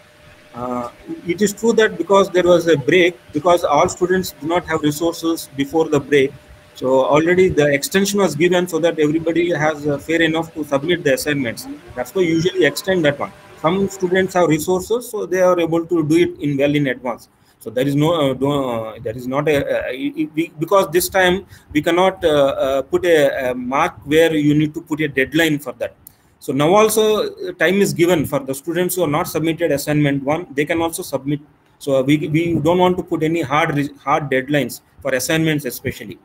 Speaker 1: Uh, it is true that because there was a break, because all students do not have resources before the break, so already the extension was given so that everybody has uh, fair enough to submit the assignments. That's why usually extend that one. Some students have resources, so they are able to do it in well in advance. So there is no, uh, uh, there is not a uh, it- because this time we cannot uh, uh, put a, a mark where you need to put a deadline for that. So now also time is given for the students who are not submitted assignment one, they can also submit. So we, we don't want to put any hard hard deadlines for assignments especially.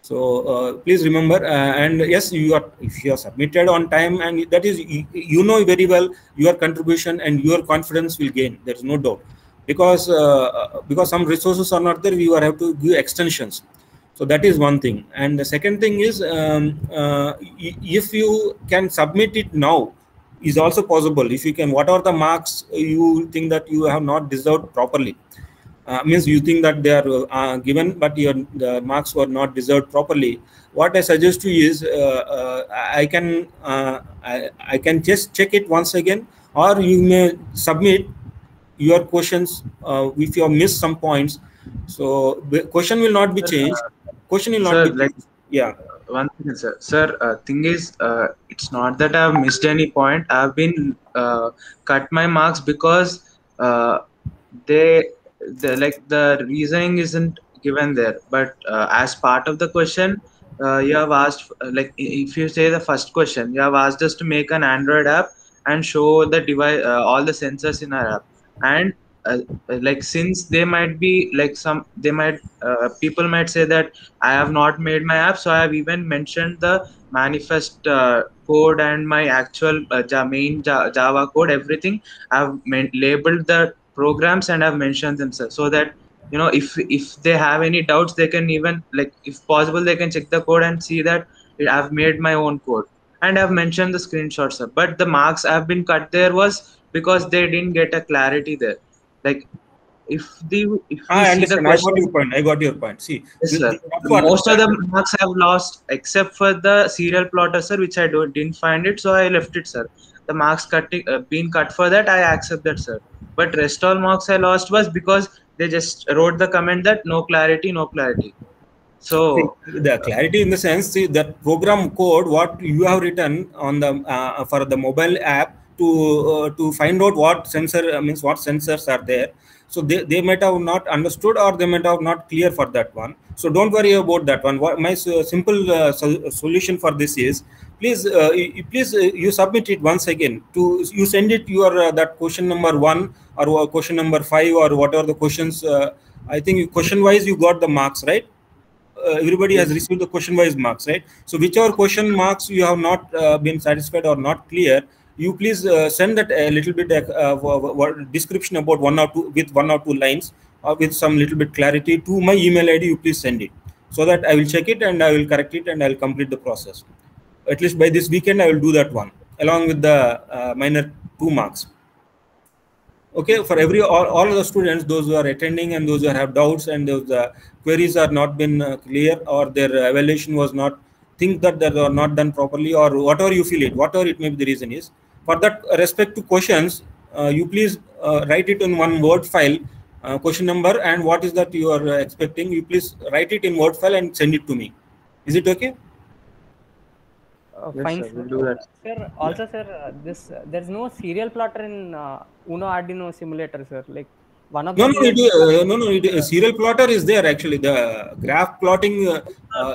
Speaker 1: So uh, please remember, uh, and yes, you are if you are submitted on time, and that is you, you know very well your contribution and your confidence will gain. There is no doubt, because uh, because some resources are not there, you are have to give extensions. So that is one thing, and the second thing is um, uh, if you can submit it now, is also possible. If you can, what are the marks you think that you have not deserved properly? Uh, means you think that they are uh, given but your the marks were not deserved properly. What i suggest to you is uh, uh, i can uh, I, I can just check it once again or you may submit your questions uh, if you have missed some points. So the question will not be changed. question will not
Speaker 7: Sir,
Speaker 1: be
Speaker 7: like
Speaker 1: yeah.
Speaker 7: one thing, sir. Sir, uh, thing is, uh, it's not that I've missed any point. I've been uh, cut my marks because uh, they, the like the reasoning isn't given there. But uh, as part of the question, uh, you have asked uh, like if you say the first question, you have asked us to make an Android app, and show the device uh, all the sensors in our app and uh, like since they might be like some they might uh, people might say that i have not made my app so i have even mentioned the manifest uh, code and my actual uh, main java code everything i've labeled the programs and i've mentioned themselves so that you know if if they have any doubts they can even like if possible they can check the code and see that i've made my own code and i've mentioned the screenshots sir. but the marks have been cut there was because they didn't get a clarity there like if the if
Speaker 1: I
Speaker 7: see the
Speaker 1: understand. I got your point. I got your point. See,
Speaker 7: Yes,
Speaker 1: with
Speaker 7: sir.
Speaker 1: the- that's
Speaker 7: Most of the marks have lost except for the serial plotter, sir, which I don't, didn't find it, so I left it, sir. The marks cutting uh, being cut for that, I accept that, sir. But rest all marks I lost was because they just wrote the comment that no clarity, no clarity. So
Speaker 1: the clarity in the sense see that program code what you have written on the uh, for the mobile app to uh, to find out what sensor uh, means what sensors are there so they, they might have not understood or they might have not clear for that one so don't worry about that one what my uh, simple uh, so- solution for this is please uh, you, please uh, you submit it once again to you send it your uh, that question number 1 or uh, question number 5 or whatever the questions uh, i think question wise you got the marks right? Uh, everybody has received the question wise marks right? So whichever question marks you have not uh, been satisfied or not clear you please uh, send that a little bit uh, description about one or two with one or two lines or with some little bit clarity to my email id you please send it. So that i will check it and i will correct it and i will complete the process at least by this weekend i will do that one along with the uh, minor two marks. Okay for every all, all the students those who are attending and those who have doubts and those uh, queries are not been uh, clear or their evaluation was not think that they are not done properly or whatever you feel it whatever it may be the reason is. For that respect to questions uh, you please uh, write it in one word file uh, question number and what is that you are expecting you please write it in word file and send it to me. Is it okay
Speaker 2: Uh,
Speaker 7: Yes,
Speaker 2: fine,
Speaker 7: sir,
Speaker 2: sir.
Speaker 7: we'll do that.
Speaker 2: Sir, also, sir, uh, this uh, there's no serial plotter in uh, Uno Arduino simulator, sir. Like one of
Speaker 1: no
Speaker 2: the
Speaker 1: no it, uh, no no it, uh, serial plotter is there actually the graph plotting uh, uh,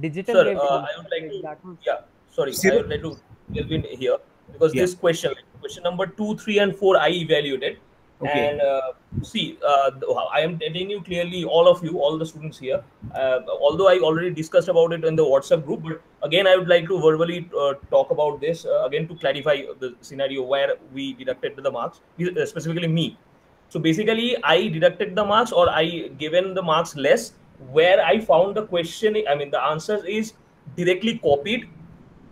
Speaker 2: digital
Speaker 8: Sir, uh, I would like to, yeah, sorry, I
Speaker 1: Serial-
Speaker 8: would like to delve in here because
Speaker 1: Yeah.
Speaker 8: this question, like, question number two, three, and four, I evaluated.
Speaker 1: Okay.
Speaker 8: And uh, see, uh, I am telling you clearly, all of you, all the students here. Uh, although I already discussed about it in the WhatsApp group, but again, I would like to verbally uh, talk about this uh, again to clarify the scenario where we deducted the marks, uh, specifically me. So basically, I deducted the marks or I given the marks less where I found the question. I mean, the answer is directly copied,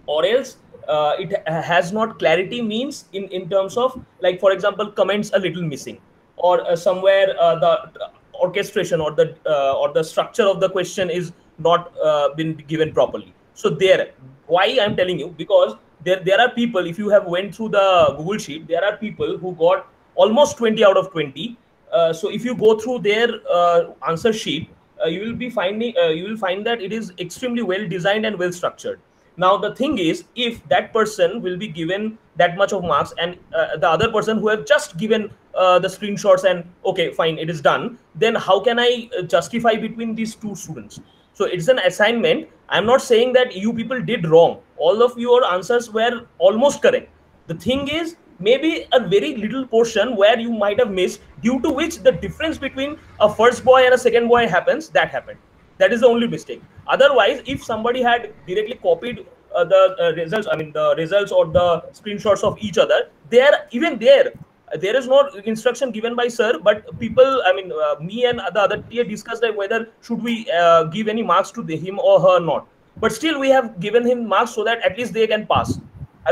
Speaker 8: or else uh, it has not clarity. Means in in terms of like for example, comments a little missing, or uh, somewhere uh, the orchestration or the uh, or the structure of the question is not been given properly. So there, why I'm telling you because there there are people. If you have went through the Google sheet, there are people who got almost 20 out of 20 uh, so if you go through their uh, answer sheet uh, you will be finding you will find that it is extremely well designed and well structured now the thing is if that person will be given that much of marks and uh, the other person who have just given uh, the screenshots and okay fine it is done then how can i uh, justify between these two students? So it's an assignment. I'm not saying that you people did wrong. All of your answers were almost correct. The thing is maybe a very little portion where you might have missed due to which the difference between a first boy and a second boy happens that happened that is the only mistake. Otherwise if somebody had directly copied uh, the uh, results i mean the results or the screenshots of each other there even there. There is no instruction given by sir but people i mean uh, me and the other tier discussed that whether should we uh, give any marks to the, him or her not. But still we have given him marks so that at least they can pass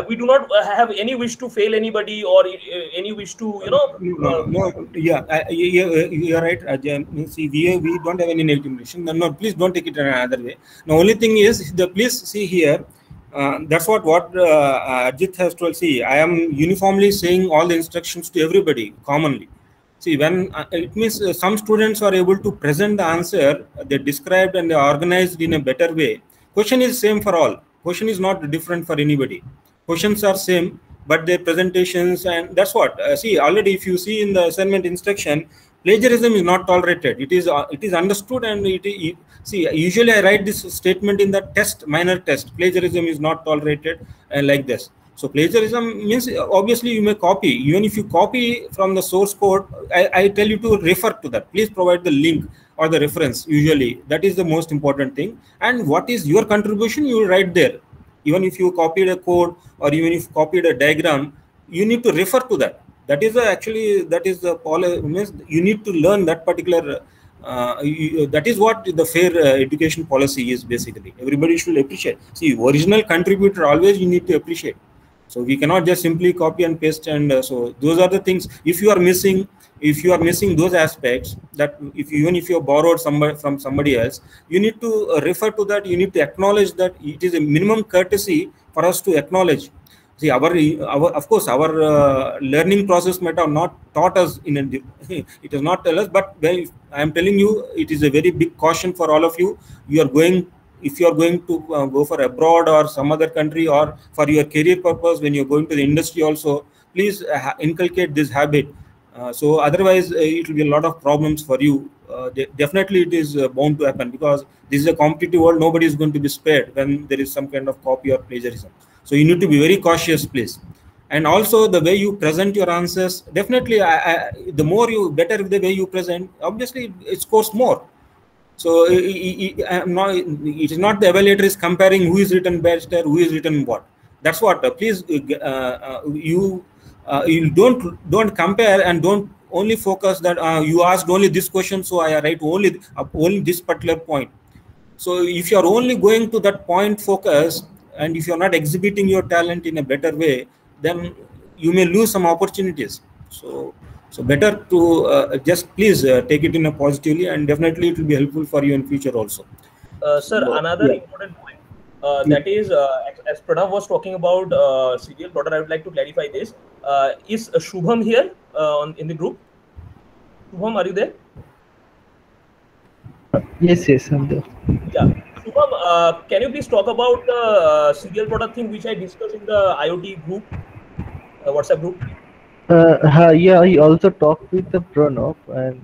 Speaker 8: we do not uh, have any wish to fail anybody or uh, any wish to you know
Speaker 1: no,
Speaker 8: uh,
Speaker 1: no, yeah, I, you, you're right. Ajay. See, we, we don't have any negative intention. No, no, please don't take it in another way. The only thing is, the please see here. Uh, that's what what uh, Ajit has told. See, I am uniformly saying all the instructions to everybody commonly. See, when uh, it means uh, some students are able to present the answer, they described and they organized in a better way. Question is same for all. Question is not different for anybody. Questions are same, but their presentations and that's what. Uh, see, already if you see in the assignment instruction, plagiarism is not tolerated. It is uh, it is understood and it, it see. Usually, I write this statement in the test minor test. Plagiarism is not tolerated uh, like this. So plagiarism means uh, obviously you may copy. Even if you copy from the source code, I, I tell you to refer to that. Please provide the link or the reference. Usually, that is the most important thing. And what is your contribution? You write there. Even if you copied a code or even if copied a diagram, you need to refer to that. That is actually that is the poli- means you need to learn that particular. Uh, you, that is what the fair uh, education policy is basically. Everybody should appreciate. See, original contributor always you need to appreciate so we cannot just simply copy and paste and uh, so those are the things if you are missing if you are missing those aspects that if even if you borrowed somebody from somebody else you need to uh, refer to that. You need to acknowledge that it is a minimum courtesy for us to acknowledge. See our our of course our uh, learning process might have not taught us in a it does not tell us but when i am telling you it is a very big caution for all of you. You are going if you are going to uh, go for abroad or some other country or for your career purpose when you're going to the industry also please uh, inculcate this habit so otherwise uh, it will be a lot of problems for you uh, de- definitely it is uh, bound to happen because this is a competitive world nobody is going to be spared when there is some kind of copy or plagiarism so you need to be very cautious please and also the way you present your answers definitely I, I, the more you better the way you present obviously it scores more so it, not, it is not the evaluator is comparing who is written better, who is written what. That's what. Uh, please, uh, uh, you you don't don't compare and don't only focus that you asked only this question, so I write only only this particular point. So if you are only going to that point focus, and if you are not exhibiting your talent in a better way, then you may lose some opportunities. So so better to uh, just please uh, take it in a positively and definitely it will be helpful for you in future also
Speaker 8: uh, sir another yeah. important uh, that is as pranav was talking about serial plotter i would like to clarify this. Is shubham here on in the group? Shubham are you there?
Speaker 9: Yes yes i'm there.
Speaker 8: Yeah. Shubham can you please talk about the serial plotter thing which i discussed in the iot group whatsapp group?
Speaker 9: Uh, yeah, I also talked with the Pranav and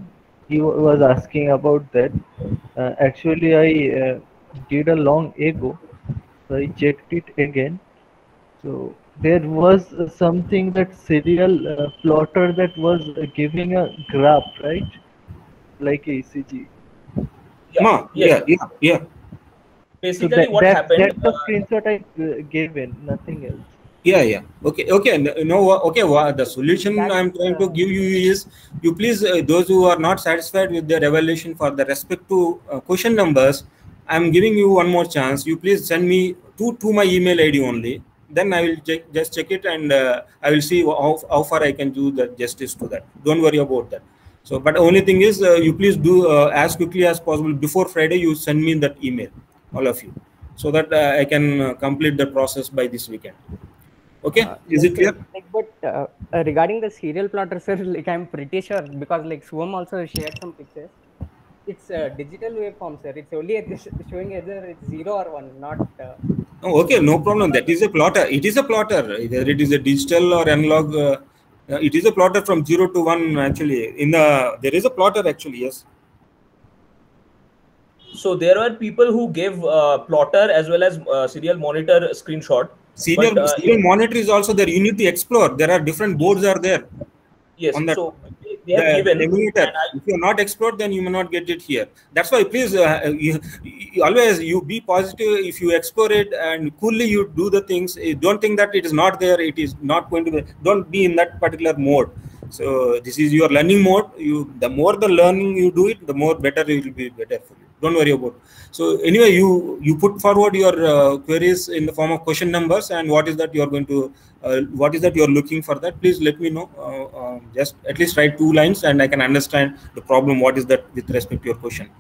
Speaker 9: he was asking about that. Uh, actually, I uh, did a long ago, so I checked it again. So there was something that serial uh, plotter that was giving a graph, right? Like ECG.
Speaker 1: Yeah, yeah, yeah, yeah.
Speaker 8: Basically,
Speaker 9: so that,
Speaker 8: what
Speaker 9: that,
Speaker 8: happened?
Speaker 9: That's the screenshot I gave in, nothing else
Speaker 1: yeah yeah okay okay no okay well, the solution That's, i'm trying to give you is you please uh, those who are not satisfied with their evaluation for the respect to uh, question numbers i'm giving you one more chance. You please send me to to my email id only. Then i will check, just check it and uh, i will see how, how far i can do the justice to that. Don't worry about that. So but only thing is uh, you please do uh, as quickly as possible. Before friday you send me that email all of you so that uh, i can complete the process by this weekend. Okay? Uh, is it clear?
Speaker 2: like, but uh, uh, regarding the serial plotter sir like i'm pretty sure because like Swam also shared some pictures it's a digital waveform sir. It's only showing either it's zero or one not
Speaker 1: oh, okay no problem. That is a plotter. It is a plotter. Either it is a digital or analog it is a plotter from zero to one actually. In the there is a plotter actually yes.
Speaker 8: So there were people who gave uh, plotter as well as uh, serial monitor screenshot.
Speaker 1: Serial
Speaker 8: but, uh,
Speaker 1: serial monitor is also there. You need to explore. There are different boards are there
Speaker 8: yes
Speaker 1: on that.
Speaker 8: so they have given.
Speaker 1: emulator if you are not explored then you may not get it here. That's why please uh, you, you always you be positive. If you explore it and coolly you do the things don't think that it is not there it is not going to be don't be in that particular mode. So this is your learning mode. You the more the learning you do it the more better it will be better for you don't worry about so anyway you you put forward your uh, queries in the form of question numbers and what is that you are going to uh, what is that you are looking for that? Please let me know. Uh, just at least write two lines and i can understand the problem what is that with respect to your question.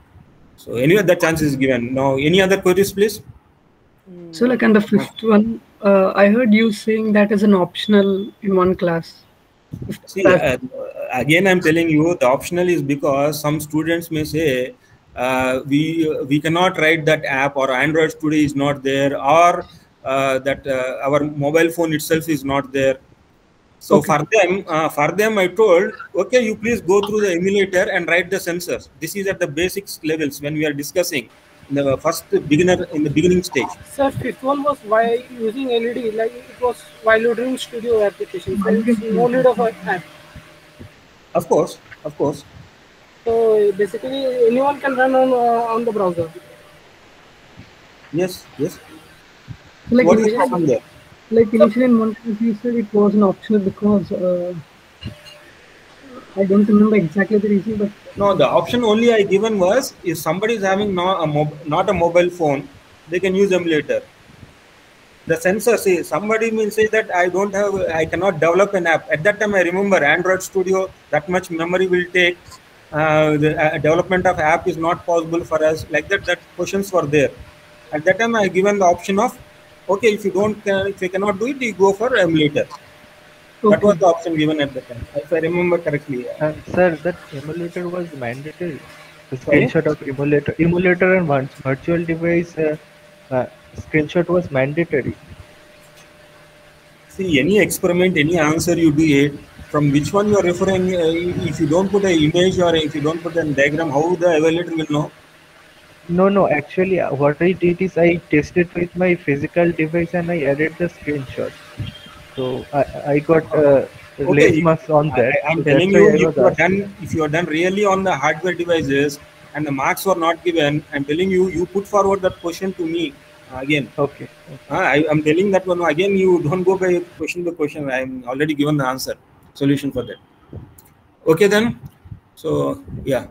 Speaker 1: So anyway that chance is given. Now any other queries please?
Speaker 4: So like on the fifth one uh, i heard you saying that is an optional in one class.
Speaker 1: See, uh, again, I'm telling you, the optional is because some students may say, uh, we we cannot write that app or Android Studio is not there or uh, that uh, our mobile phone itself is not there. So okay. for them, uh, for them, I told, okay, you please go through the emulator and write the sensors. This is at the basics levels when we are discussing. the first beginner in the beginning stage.
Speaker 6: Sir, fifth one was why using LED, like it was while you're doing studio application. So no need of an app.
Speaker 1: Of course, of course.
Speaker 6: So basically, anyone can run on uh, on the browser.
Speaker 1: Yes, yes.
Speaker 4: Like
Speaker 1: what is the
Speaker 4: initially-
Speaker 1: problem there?
Speaker 4: Like initially in one case you said it wasn't optional because uh, I don't remember exactly the reason, but
Speaker 1: No, the option only I given was if somebody is having not a, mob- not a mobile phone, they can use emulator. The sensor, see, somebody will say that I don't have, I cannot develop an app. At that time, I remember Android Studio, that much memory will take. Uh, the uh, development of app is not possible for us. Like that, that questions were there. At that time, I given the option of, okay, if you don't, uh, if you cannot do it, you go for emulator. That was the option given at the time, if I remember correctly.
Speaker 9: And sir, that emulator was mandatory. The screenshot of emulator, emulator and vir- virtual device uh, uh, screenshot was mandatory.
Speaker 1: See, any experiment, any answer you do it, from which one you are referring, uh, if you don't put an image or if you don't put a diagram, how the evaluator will know?
Speaker 9: No, no. Actually, uh, what I did is I tested with my physical device and I added the screenshot. So I, I got uh, less
Speaker 1: if-
Speaker 9: marks on that.
Speaker 1: I, am
Speaker 9: so
Speaker 1: telling you, if you are done, if you are done really on the hardware devices and the marks were not given, I'm telling you, you put forward that question to me uh, again.
Speaker 9: Okay.
Speaker 1: Uh, I, I'm telling that one again. You don't go by question to question. I'm already given the answer, solution for that. Okay, then. So yeah,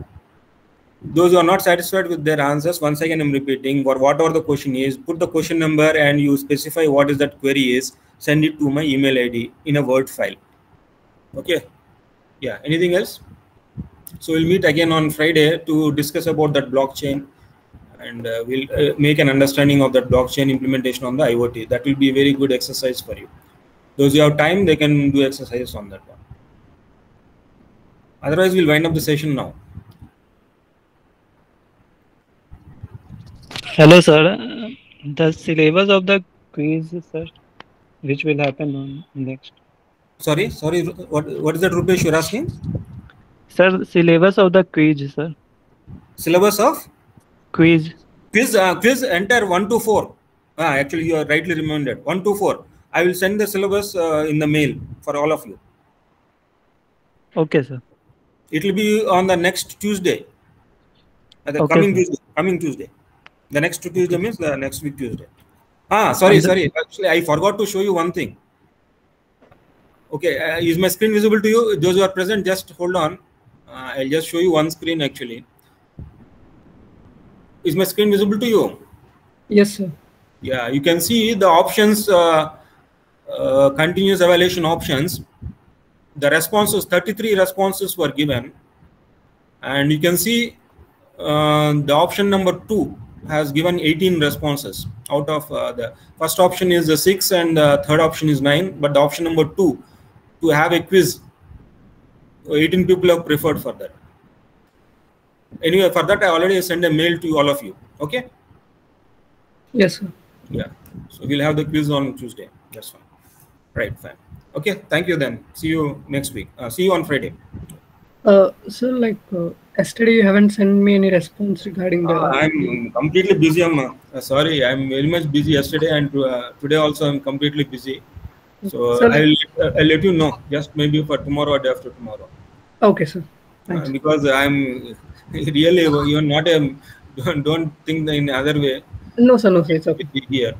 Speaker 1: those who are not satisfied with their answers, once again I'm repeating. For whatever the question is, put the question number and you specify what is that query is. Send it to my email ID in a Word file. Okay. Yeah. Anything else? So we'll meet again on Friday to discuss about that blockchain and uh, we'll uh, make an understanding of that blockchain implementation on the IoT. That will be a very good exercise for you. Those who have time, they can do exercises on that one. Otherwise, we'll wind up the session now.
Speaker 10: Hello, sir. The syllabus of the quiz, sir, which will happen on next.
Speaker 1: Sorry, sorry. What what is that, Rupesh? You're asking?
Speaker 10: Sir, syllabus of the quiz, sir.
Speaker 1: Syllabus of
Speaker 10: Quiz.
Speaker 1: quiz. Uh, quiz. Enter one to four. Ah, actually, you are rightly reminded. One to four. I will send the syllabus uh, in the mail for all of you.
Speaker 10: Okay, sir.
Speaker 1: It will be on the next Tuesday. Uh, the
Speaker 10: Okay,
Speaker 1: coming
Speaker 10: sir.
Speaker 1: Tuesday. Coming Tuesday. The next Tuesday means the next week Tuesday. Ah, sorry,
Speaker 10: the-
Speaker 1: sorry. Actually, I forgot to show you one thing. Okay, uh, is my screen visible to you? Those who are present, just hold on. Uh, I'll just show you one screen actually. Is my screen visible to you?
Speaker 4: yes, sir.
Speaker 1: Yeah, you can see the options, uh, uh, continuous evaluation options. The responses, 33 responses were given. And you can see uh, the option number two has given 18 responses out of uh, the first option is the six and the third option is nine. But the option number two, to have a quiz, 18 people have preferred for that. Anyway, for that, I already sent a mail to all of you. Okay.
Speaker 4: Yes, sir.
Speaker 1: Yeah. So we'll have the quiz on Tuesday. That's fine. Right. Fine. Okay. Thank you then. See you next week. Uh, see you on Friday.
Speaker 4: Uh, sir, like uh, yesterday you haven't sent me any response regarding the.
Speaker 1: Uh, I'm completely busy. I'm uh, sorry. I'm very much busy yesterday and uh, today also I'm completely busy. So
Speaker 4: Sir,
Speaker 1: I'll, uh, I'll let you know just maybe for tomorrow or day after tomorrow.
Speaker 4: Okay, sir.
Speaker 1: Uh, because I'm really you're not a don't, don't think in other way
Speaker 4: No, sir, no, sir. It's okay.
Speaker 1: here.